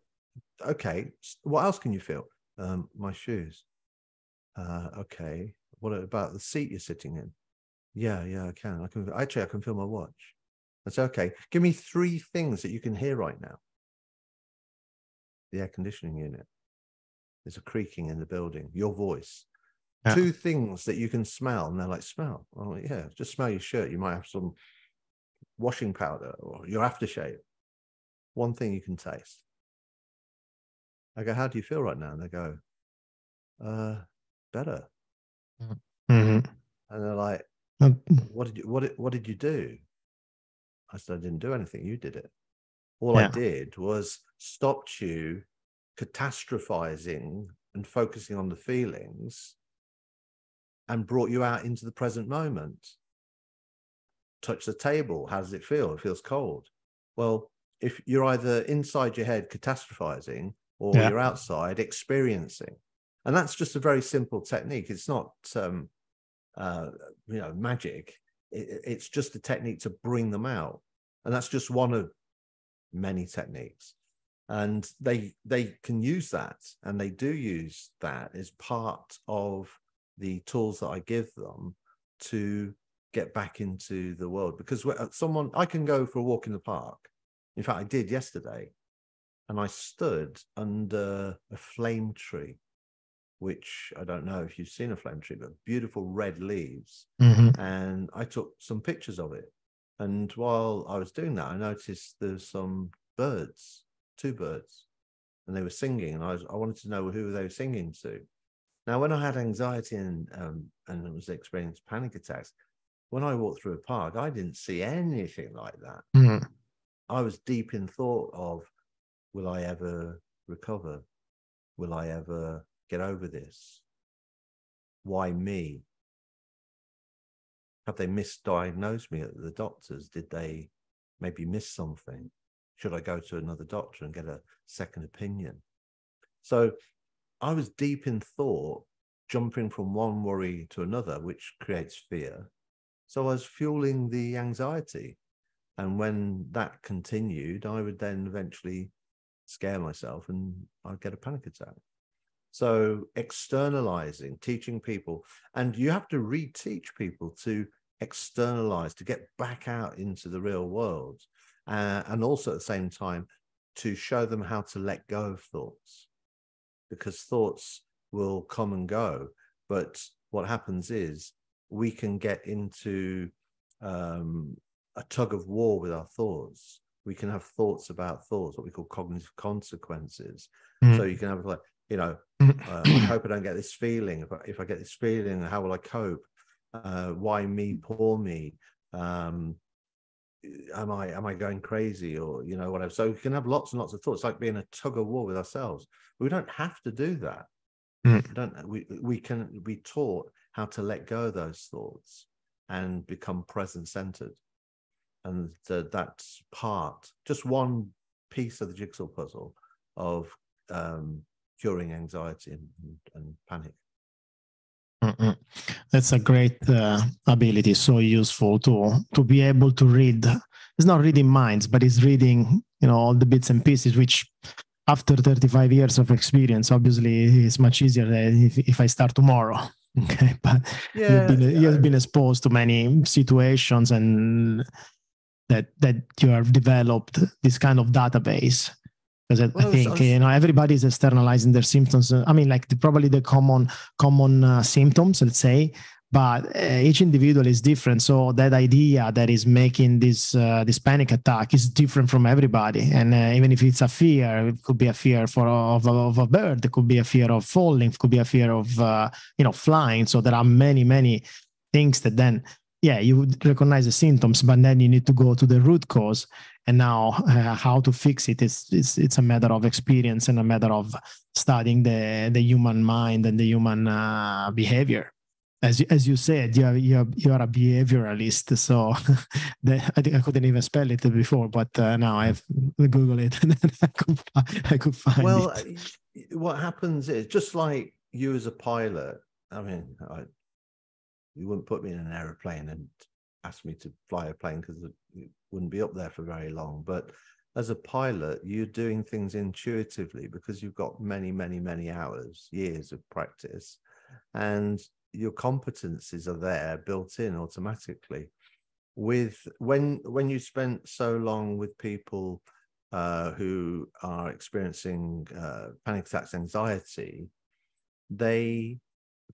okay, what else can you feel? Um, my shoes. Uh, okay. What about the seat you're sitting in? Yeah, yeah, I can. I can actually I can feel my watch. That's okay. Give me three things that you can hear right now. The air conditioning unit. There's a creaking in the building. Your voice. Yeah. Two things that you can smell, and they're like, smell. Oh, yeah, just smell your shirt. You might have some washing powder or your aftershave. One thing you can taste. I go, how do you feel right now? And they go, uh, better. Mhm. And they're like, Uh, what did you what did, what did you do? I said, I didn't do anything. You did it. All I did was stopped you catastrophizing and focusing on the feelings and brought you out into the present moment. Touch the table. How does it feel? It feels cold. Well, if you're either inside your head catastrophizing or Yeah. you're outside experiencing. And that's just a very simple technique. It's not um, uh, you know magic it, it's just a technique to bring them out. And that's just one of many techniques. And they they can use that and they do use that as part of the tools that i give them to get back into the world. Because someone i can go for a walk in the park. In fact i did yesterday and i stood under a flame tree which i don't know if you've seen a flame tree but beautiful red leaves mhm. and I took some pictures of it. And while I was doing that, I noticed there's some birds, two birds, and they were singing, and I was I wanted to know who they were singing to. Now, when I had anxiety and um, and was experiencing panic attacks, when I walked through a park, I didn't see anything like that. Mhm. I was deep in thought of, will I ever recover? Will I ever get over this? Why me? Have they misdiagnosed me at the doctors? Did they maybe miss something? Should I go to another doctor and get a second opinion? So I was deep in thought, jumping from one worry to another, which creates fear. So I was fueling the anxiety. And when that continued, I would then eventually scare myself and I'd get a panic attack. So externalizing, teaching people, and you have to reteach people to externalize, to get back out into the real world. Uh, and also at the same time, to show them how to let go of thoughts because thoughts will come and go. But what happens is we can get into um, a tug of war with our thoughts. We can have thoughts about thoughts, what we call cognitive consequences. So Mm. you can have like, you know, uh, I hope I don't get this feeling. If I, if I get this feeling, how will I cope? Uh, why me? Poor me. Um, am I am I going crazy or you know whatever? So we can have lots and lots of thoughts, like being a tug of war with ourselves. We don't have to do that. Mm. We don't we we can be taught how to let go of those thoughts and become present centered, and uh, that's part, just one piece of the jigsaw puzzle of um, curing anxiety and, and panic. Mm-mm. That's a great uh, ability, so useful to to be able to read. It's not reading minds, but it's reading, you know, all the bits and pieces. Which, after 35 years of experience, obviously, is much easier than if, if I start tomorrow. [LAUGHS] Okay, but yeah, you've been, yeah. you've been exposed to many situations, and that that you have developed this kind of database because I, well, I, think you know everybody's externalizing their symptoms. I mean, like the, probably the common common uh, symptoms, let's say, but uh, each individual is different. So that idea that is making this uh, this panic attack is different from everybody. And uh, even if it's a fear, it could be a fear for of, of a bird, it could be a fear of falling, it could be a fear of uh, you know flying. So there are many many things that then yeah you would recognize the symptoms but then you need to go to the root cause and now uh, how to fix it is it's, it's a matter of experience and a matter of studying the the human mind and the human uh, behavior as you, as you said you are, you are, you are a behavioralist so [LAUGHS] the, i think i couldn't even spell it before but uh, now i've googled it [LAUGHS] and I could, I could find well it. what happens is just like you as a pilot i mean I, you wouldn't put me in an aeroplane and ask me to fly a plane because it wouldn't be up there for very long. But as a pilot, you're doing things intuitively because you've got many, many, many hours, years of practice, and your competencies are there built in automatically. With when when you spent so long with people uh, who are experiencing uh, panic attacks, anxiety, they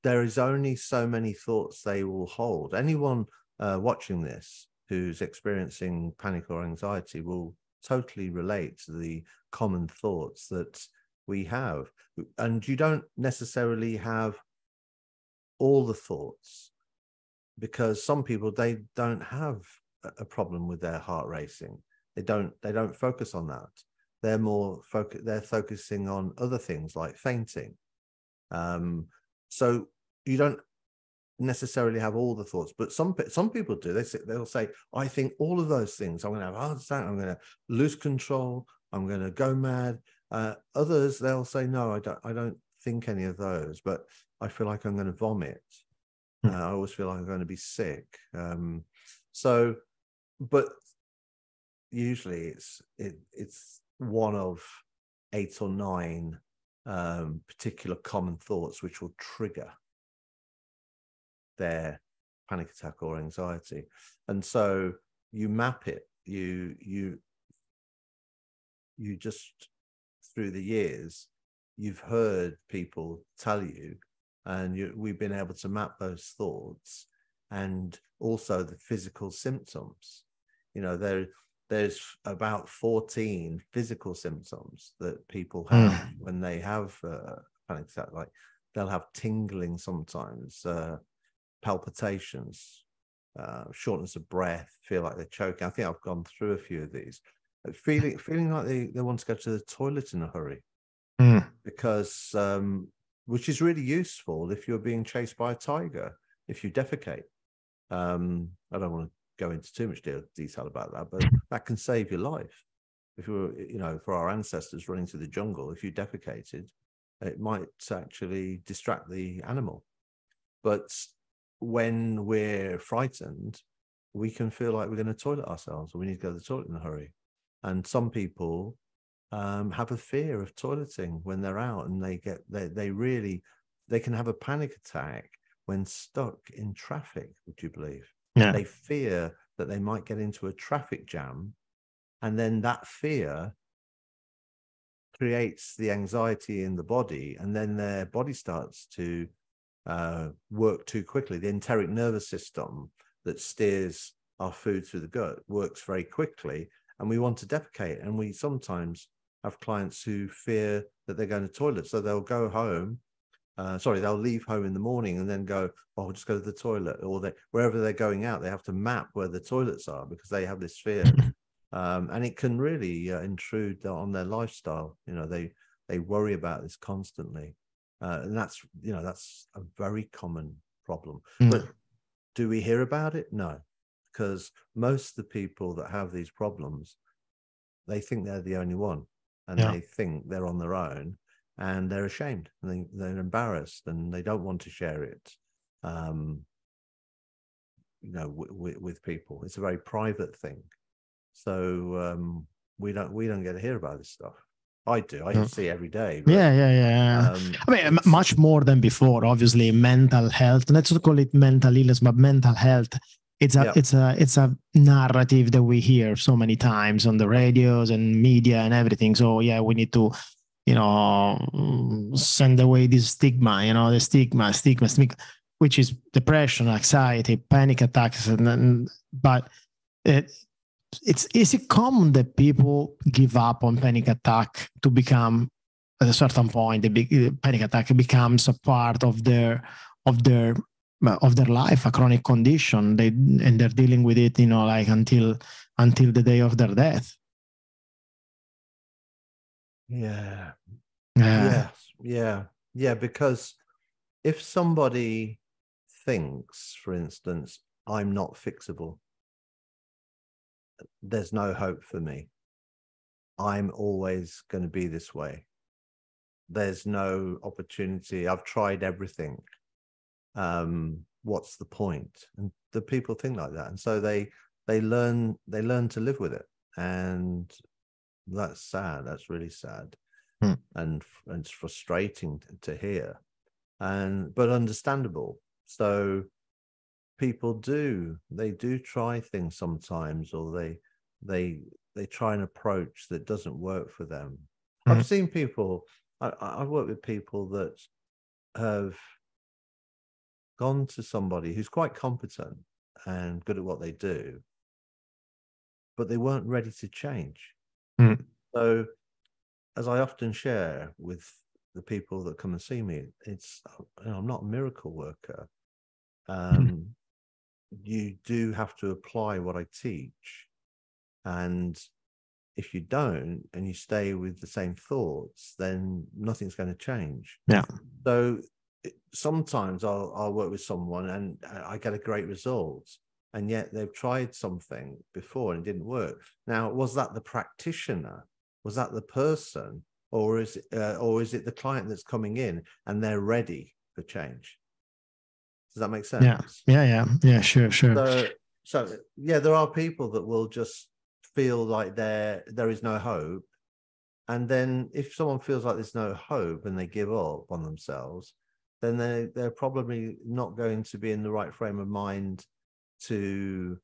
there is only so many thoughts they will hold. Anyone uh, watching this who's experiencing panic or anxiety will totally relate to the common thoughts that we have. And you don't necessarily have all the thoughts because some people they don't have a problem with their heart racing they don't they don't focus on that they're more focus they're focusing on other things like fainting um, so you don't necessarily have all the thoughts, but some some people do. They say, they'll say, "I think all of those things. I'm going to have a heart attack. I'm going to lose control. I'm going to go mad." Uh, others they'll say, "No, I don't. I don't think any of those, but I feel like I'm going to vomit. Hmm. Uh, I always feel like I'm going to be sick." Um, so, but usually it's it, it's one of eight or nine um, particular common thoughts which will trigger their panic attack or anxiety. And so you map it you you you just through the years you've heard people tell you and you, we've been able to map those thoughts and also the physical symptoms. You know there there's about 14 physical symptoms that people have mm. when they have uh, panic attack. Like they'll have tingling sometimes uh, palpitations, uh, shortness of breath, feel like they're choking. I think I've gone through a few of these. Uh, feeling feeling like they, they want to go to the toilet in a hurry. Mm. Because um, which is really useful if you're being chased by a tiger, if you defecate. Um, I don't want to go into too much detail about that, but that can save your life. If you were, you know, for our ancestors running to the jungle, if you defecated, it might actually distract the animal. But when we're frightened, we can feel like we're going to toilet ourselves or we need to go to the toilet in a hurry. And some people um, have a fear of toileting when they're out and they get, they, they really, they can have a panic attack when stuck in traffic, would you believe? Yeah. They fear that they might get into a traffic jam. And then that fear creates the anxiety in the body. And then their body starts to uh, work too quickly. The enteric nervous system that steers our food through the gut works very quickly, and we want to defecate. And we sometimes have clients who fear that they're going to toilet, so they'll go home. Uh, sorry, they'll leave home in the morning and then go, oh, I'll just go to the toilet, or they wherever they're going out, they have to map where the toilets are because they have this fear, [LAUGHS] um, and it can really uh, intrude on their lifestyle. You know, they they worry about this constantly, uh, and that's you know that's a very common problem. Mm. But do we hear about it? No, because most of the people that have these problems, they think they're the only one, and Yeah. they think they're on their own, and they're ashamed, and they, they're embarrassed, and they don't want to share it. Um, you know, w- w- with people, it's a very private thing. So um, we don't we don't get to hear about this stuff. I do. I Mm. see it every day. but, Yeah, yeah, yeah. um, I mean, much more than before. Obviously, mental health. Let's not call it mental illness, but mental health. It's a, Yeah. it's a, it's a narrative that we hear so many times on the radios and media and everything. So yeah, we need to, you know, send away this stigma. You know, the stigma, stigma, stigma, which is depression, anxiety, panic attacks, and, and but it, it's is it common that people give up on panic attack to become at a certain point the big uh, panic attack becomes a part of their of their of their life a chronic condition they and they're dealing with it you know like until until the day of their death yeah. yeah Yes, yeah, yeah. Because if somebody thinks, for instance, I'm not fixable, there's no hope for me. I'm always going to be this way. There's no opportunity. I've tried everything. Um, what's the point? And the people think like that, and so they they learn they learn to live with it, and that's sad. That's really sad Hmm. and and it's frustrating t- to hear and but understandable so people do they do try things sometimes or they they they try an approach that doesn't work for them Hmm. i've seen people I, I- i've worked with people that have gone to somebody who's quite competent and good at what they do but they weren't ready to change Hmm. so as I often share with the people that come and see me, it's you know, I'm not a miracle worker. Um, You do have to apply what I teach, and if you don't, and you stay with the same thoughts, then nothing's going to change. Yeah. So sometimes I'll I'll work with someone and I get a great result, and yet they've tried something before and it didn't work. Now, was that the practitioner? was that the person or is it, uh, or is it the client that's coming in and they're ready for change does that make sense? Yeah. yeah. Yeah yeah sure sure. So so yeah there are people that will just feel like there there is no hope. And then if someone feels like there's no hope and they give up on themselves then they they're probably not going to be in the right frame of mind to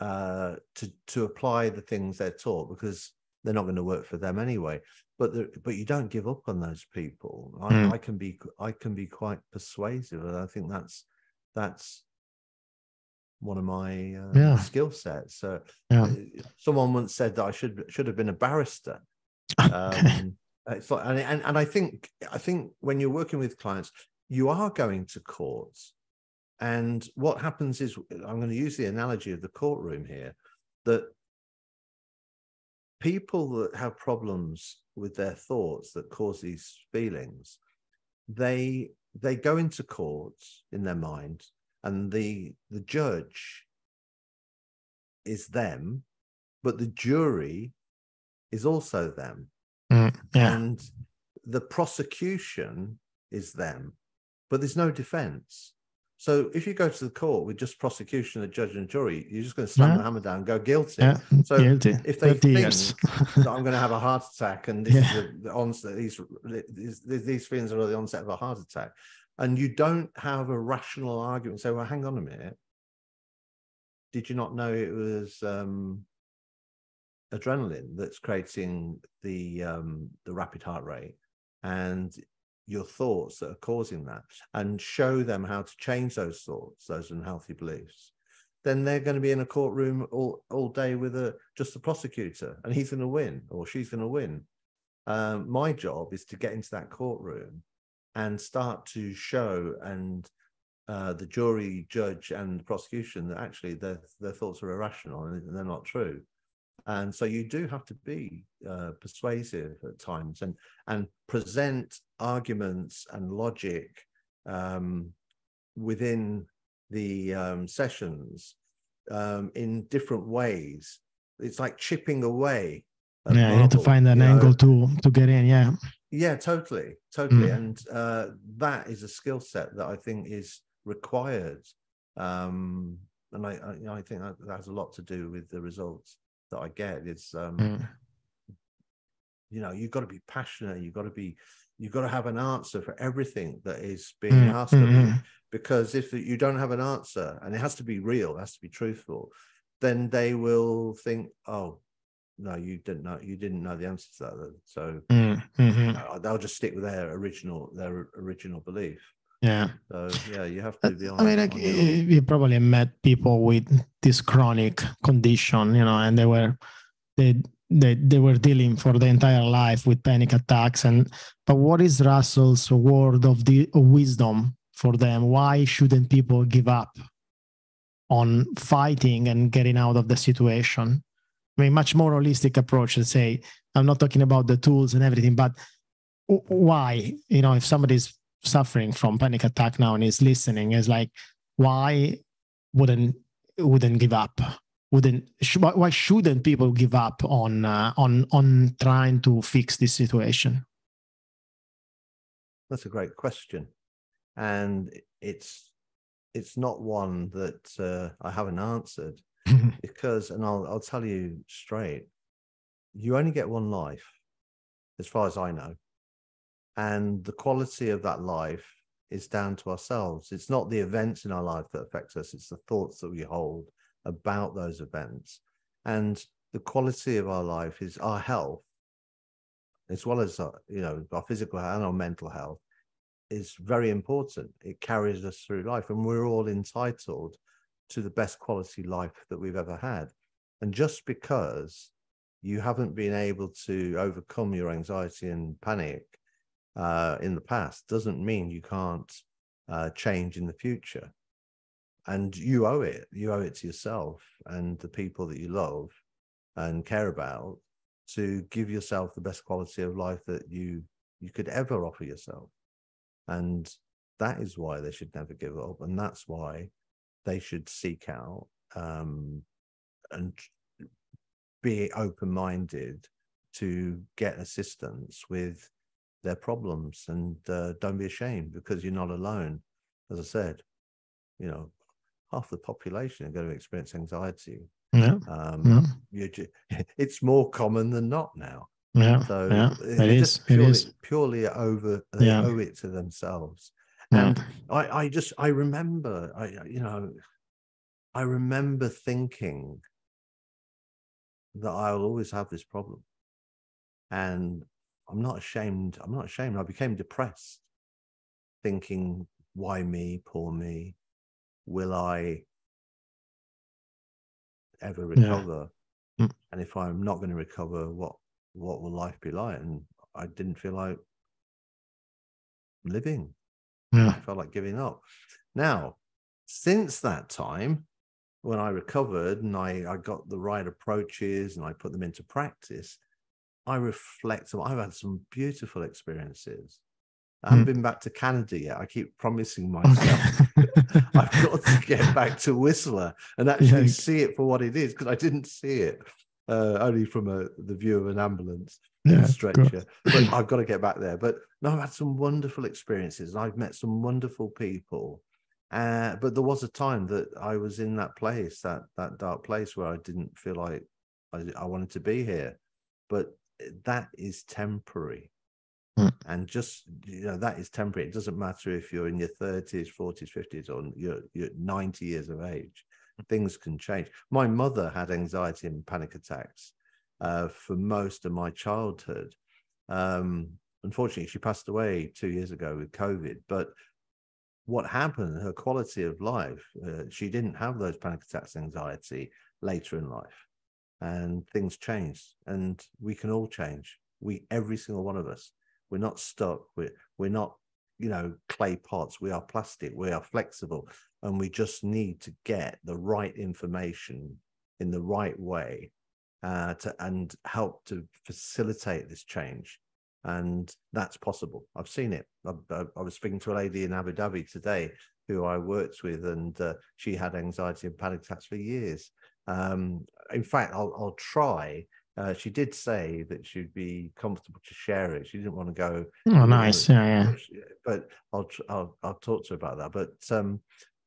uh to to apply the things they're taught because they're not going to work for them anyway but the, but you don't give up on those people I, Mm. I can be i can be quite persuasive and i think that's that's one of my uh, Yeah. skill sets so Yeah. uh, someone once said that i should should have been a barrister [LAUGHS] um it's like, and, and and i think i think when you're working with clients you are going to courts and what happens is i'm going to use the analogy of the courtroom here that people that have problems with their thoughts that cause these feelings they they go into court in their mind and the the judge is them but the jury is also them. Mm, yeah. And the prosecution is them but there's no defense so if you go to the court with just prosecution a judge and jury you're just going to slam Yeah. the hammer down and go guilty yeah so guilty if they 30 think years that I'm going to have a heart attack, and this Yeah. is the, the onset. These, these these feelings are the onset of a heart attack, and you don't have a rational argument. Say, well, hang on a minute. Did you not know it was um, adrenaline that's creating the um, the rapid heart rate, and your thoughts that are causing that, and show them how to change those thoughts, those unhealthy beliefs then they're going to be in a courtroom all, all day with a just a prosecutor and he's going to win or she's going to win Um, my job is to get into that courtroom and start to show and uh, the jury, judge, and the prosecution that actually their their thoughts are irrational and they're not true. And so you do have to be uh, persuasive at times and and present arguments and logic um, within the um, sessions um, in different ways. It's like chipping away. Yeah, you have to find an angle know. to to get in. Yeah. Yeah, totally, totally, mm. and uh, that is a skill set that I think is required, um, and I, I, you know, I think that, that has a lot to do with the results that I get. It's um, mm. you know, you've got to be passionate. You've got to be, you've got to have an answer for everything that is being mm. asked of you. Mm-hmm. Because if you don't have an answer, and it has to be real, it has to be truthful, then they will think, oh, no, you didn't know, you didn't know the answer to that. So mm, mm-hmm. they'll just stick with their original, their original belief. Yeah. So yeah, you have to be on. I mean, like you probably met people with this chronic condition, you know, and they were they they they were dealing for the entire life with panic attacks. And but what is Russell's word of the of wisdom for them? Why shouldn't people give up on fighting and getting out of the situation? I mean, much more holistic approach. Let's say I'm not talking about the tools and everything, but why? You know, if somebody's suffering from panic attack now and is listening is like why wouldn't wouldn't give up wouldn't sh- why shouldn't people give up on uh, on on trying to fix this situation? That's a great question. And it's it's not one that uh, i haven't answered [LAUGHS] because and I'll, I'll tell you straight you only get one life as far as i know. And the quality of that life is down to ourselves. It's not the events in our life that affect us, it's the thoughts that we hold about those events. And the quality of our life is our health, as well as, our, you know, our physical and our mental health is very important. It carries us through life, and we're all entitled to the best quality life that we've ever had. And just because you haven't been able to overcome your anxiety and panic uh, in the past doesn't mean you can't uh, change in the future. And you owe it. You owe it to yourself and the people that you love and care about to give yourself the best quality of life that you you could ever offer yourself. And that is why they should never give up, and that's why they should seek out um, and be open minded to get assistance with their problems and uh, don't be ashamed because you're not alone. As I said, you know, half the population are going to experience anxiety. Yeah. Um, yeah. [LAUGHS] it's more common than not now. Yeah. So yeah. it is. Purely, it is purely over. They yeah. owe it to themselves. And I, I just, I remember, I, you know, I remember thinking that I'll always have this problem, and I'm not ashamed. I'm not ashamed. I became depressed, thinking, why me, poor me? Will I ever recover? Yeah. Mm. And if I'm not going to recover, what what will life be like? And I didn't feel like living. Yeah. I felt like giving up. Now, since that time, when I recovered and I, I got the right approaches and I put them into practice, I reflect on, I've had some beautiful experiences. I haven't mm. been back to Canada yet. I keep promising [LAUGHS] myself [LAUGHS] I've got to get back to Whistler and actually yeah. see it for what it is because I didn't see it uh, only from a, the view of an ambulance yeah, stretcher. But [CLEARS THROAT] I've got to get back there. But no, I've had some wonderful experiences. I've met some wonderful people. Uh, but there was a time that I was in that place, that that dark place where I didn't feel like I, I wanted to be here. But that is temporary. Mm. And just you know that is temporary. It doesn't matter if you're in your 30s, 40s, 50s, or you're, you're 90 years of age. Things can change. My mother had anxiety and panic attacks uh, for most of my childhood. Um, unfortunately, she passed away two years ago with COVID. But what happened? Her quality of life. Uh, she didn't have those panic attacks, anxiety later in life and things changed and we can all change We, every single one of us, we're not stuck. We're we're not, you know, clay pots. We are plastic. We are flexible, and we just need to get the right information in the right way uh, to and help to facilitate this change. And that's possible. I've seen it. I, I, I was speaking to a lady in Abu Dhabi today who I worked with, and uh, she had anxiety and panic attacks for years. Um, in fact, I'll, I'll try. Uh, she did say that she'd be comfortable to share it. She didn't want to go. Oh, nice. Yeah, yeah. But I'll, I'll I'll talk to her about that. But um,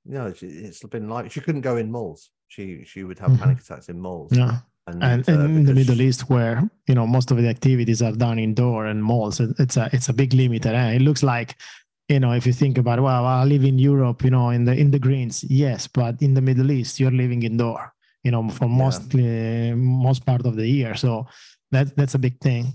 you know, it's been like she couldn't go in malls. She she would have mm-hmm. panic attacks in malls. Yeah. And, and, uh, in the Middle East, where you know most of the activities are done indoor and malls, it's a it's a big limiter. Eh? It looks like you know if you think about well i live in europe you know in the in the greens yes but in the middle east you're living indoor you know for mostly yeah. most part of the year so that that's a big thing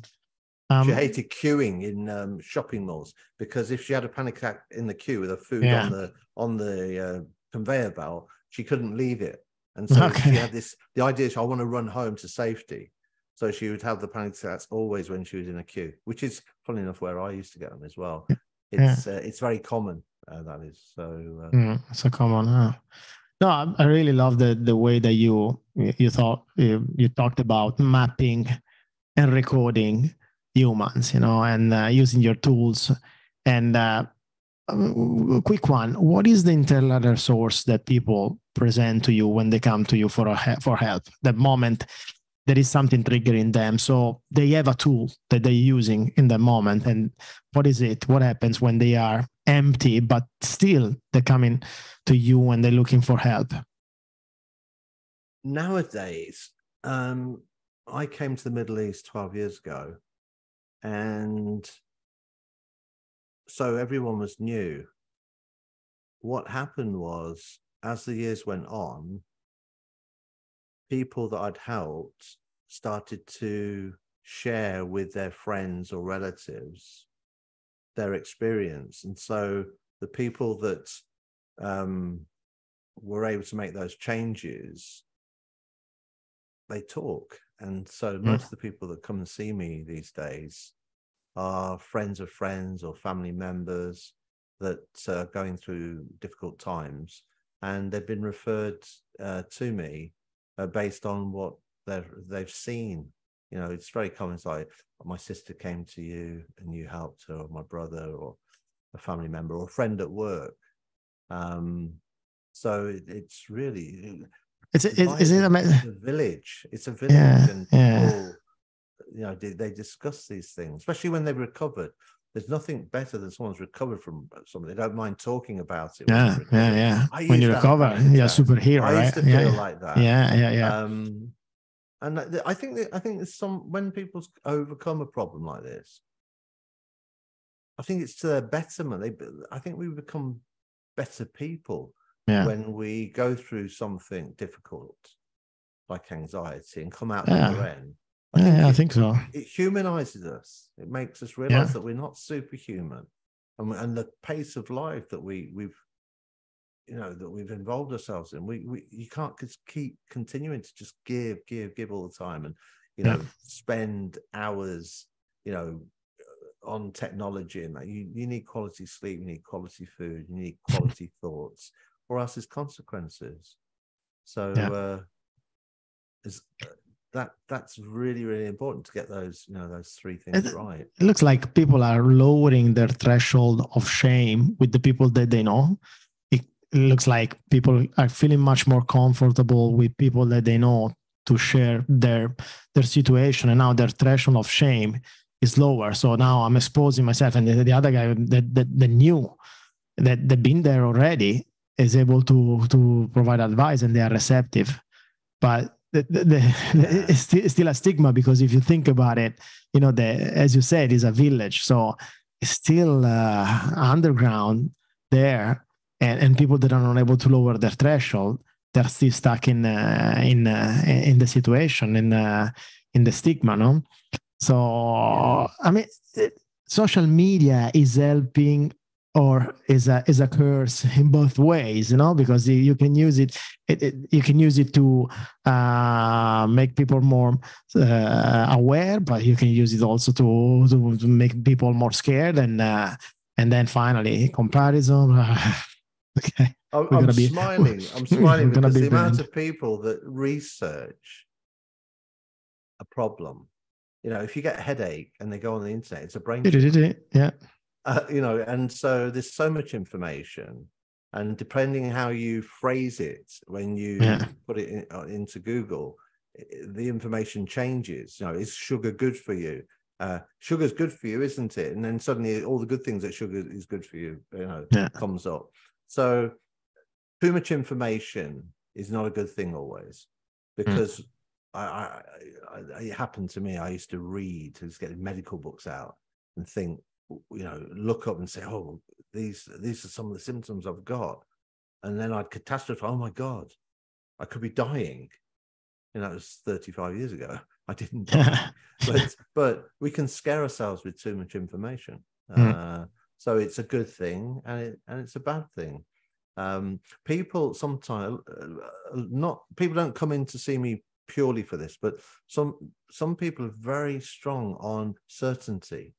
um, she hated queuing in um, shopping malls because if she had a panic attack in the queue with her food yeah. on the on the uh, conveyor belt she couldn't leave it and so okay. she had this the idea is i want to run home to safety so she would have the panic attacks always when she was in a queue which is funny enough where i used to get them as well it's yeah. uh, it's very common. Uh, that is so. Uh, mm, so common. Huh? No, I, I really love the the way that you you thought you, you talked about mapping and recording humans, you know, and uh, using your tools. And uh, quick one: What is the internal source that people present to you when they come to you for a, for help? The moment there is something triggering them. So they have a tool that they're using in the moment. And what is it? What happens when they are empty, but still they're coming to you and they're looking for help? Nowadays, um, I came to the Middle East 12 years ago. And so everyone was new. What happened was, as the years went on, people that I'd helped started to share with their friends or relatives their experience. And so the people that um, were able to make those changes, they talk. And so hmm. most mm. of the people that come and see me these days are friends of friends or family members that are going through difficult times. And they've been referred uh, to me uh, based on what they've they've seen. You know, it's very common. It's like my sister came to you and you helped her, or my brother, or a family member, or a friend at work. Um, so it, it's really it's, it, is it a, a, village? It's a village, yeah, and people, you know, they, they discuss these things, especially when they've recovered there's nothing better than someone's recovered from something. They don't mind talking about it. Yeah, yeah, yeah. When you recover, you're a superhero, I used to yeah. feel like that. Yeah, yeah, yeah. Um, and I think that I think there's some when people overcome a problem like this, I think it's to their betterment. They, I think we become better people yeah. when we go through something difficult, like anxiety, and come out yeah. the other end I yeah, think I think so. It humanizes us. It makes us realize yeah. that we're not superhuman, and and the pace of life that we we've you know that we've involved ourselves in. We we you can't just keep continuing to just give give give all the time, and you know yeah. spend hours you know on technology and that. You you need quality sleep, you need quality food, you need [LAUGHS] quality thoughts, or else there's consequences. So. Yeah. uh is that that's really really important to get those you know those three things it, right. it looks like people are lowering their threshold of shame with the people that they know. It looks like people are feeling much more comfortable with people that they know to share their their situation and now their threshold of shame is lower. So now i'm exposing myself and the, the other guy that, that, that knew that they've been there already is able to to provide advice and they are receptive. But the, the, the, it's, still, it's still a stigma because if you think about it, you know, the as you said, is a village, so it's still uh, underground there, and, and people that are unable to lower their threshold, they're still stuck in uh, in uh, in the situation in uh, in the stigma, no. So I mean, it, social media is helping or is a is a curse in both ways you know because you, can use it, it, it, you can use it to uh, make people more uh, aware but you can use it also to to, to make people more scared and uh, and then finally comparison. [LAUGHS] Okay. I'm, I'm be, smiling. [LAUGHS] I'm smiling because be the amount of people that research a problem you know if you get a headache and they go on the internet it's a brain yeah uh, you know, and so there's so much information, and depending how you phrase it when you yeah. put it in, uh, into Google, the information changes. You know, is sugar good for you? Uh, sugar's good for you, isn't it? And then suddenly all the good things that sugar is good for you, you know, yeah. comes up. So too much information is not a good thing always, hmm. because mm. I, I, I, it happened to me. I used to read, I was getting medical books out and think, you know look up and say oh these these are some of the symptoms i've got. And then i'd catastrophize oh my god i could be dying. You know it was 35 years ago [LAUGHS] i didn't die. [LAUGHS] But but we can scare ourselves with too much information. Mm. uh, so it's a good thing and it and it's a bad thing. Um, people sometimes uh, not people don't come in to see me purely for this but some some people are very strong on certainty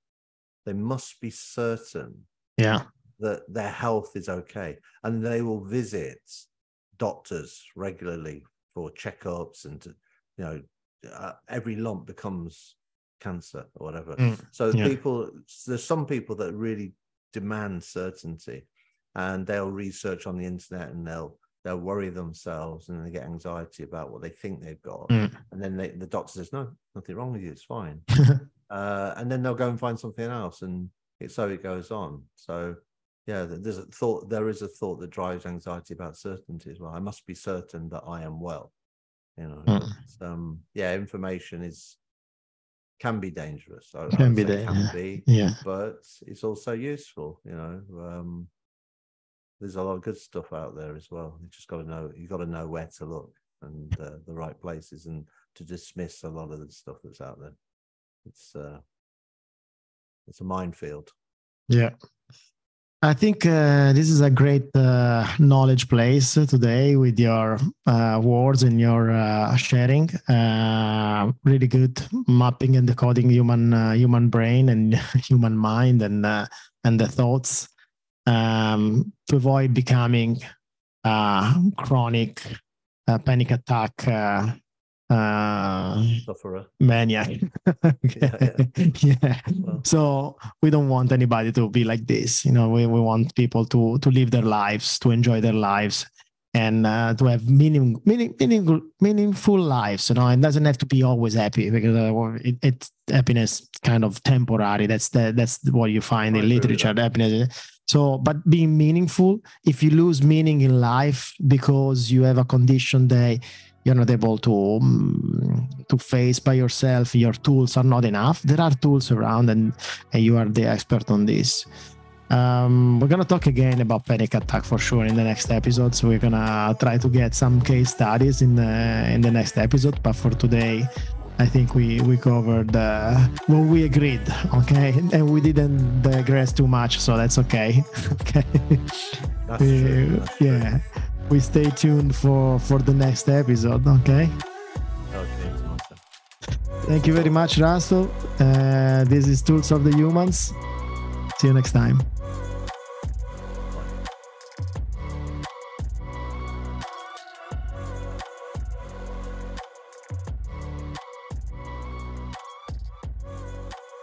they must be certain yeah. that their health is okay and they will visit doctors regularly for checkups and to, you know uh, every lump becomes cancer or whatever. Mm, so yeah. people there's some people that really demand certainty and they'll research on the internet and they'll they'll worry themselves and they get anxiety about what they think they've got. Mm. and then they, the doctor says no nothing wrong with you it's fine [LAUGHS] uh, and then they'll go and find something else, and it, so it goes on. So yeah, there's a thought. There is a thought that drives anxiety about certainty as well. I must be certain that I am well. You know, mm. um, yeah, information is can be dangerous. I, can be, can yeah. be, yeah, but it's also useful. You know, um, there's a lot of good stuff out there as well. You just got to know. You got to know where to look and uh, the right places, and to dismiss a lot of the stuff that's out there it's uh it's a minefield yeah I think uh, this is a great uh, knowledge place today with your uh, words and your uh, sharing. Uh, really good mapping and decoding human uh, human brain and [LAUGHS] human mind and and the thoughts um, to avoid becoming chronic panic attack uh, sufferer maniac [LAUGHS] yeah, yeah. yeah. Well. so we don't want anybody to be like this you know we, we want people to to live their lives to enjoy their lives and uh, to have meaning, meaning, meaning, meaningful lives. You know, it doesn't have to be always happy because uh, it, it's happiness kind of temporary. That's the, that's what you find I in literature. Happiness. So, but being meaningful, if you lose meaning in life because you have a condition that you're not able to um, to face by yourself. Your tools are not enough. There are tools around and, and you are the expert on this. Um, we're gonna talk again about panic attack for sure in the next episode so we're gonna try to get some case studies in the in the next episode but for today I think we we covered uh, what we agreed, [LAUGHS] okay, and we didn't digress too much, so that's okay. [LAUGHS] okay, that's true, that's yeah. True we stay tuned for for the next episode okay? Okay thank you very much Rasto uh, this is tools of the humans. See you next time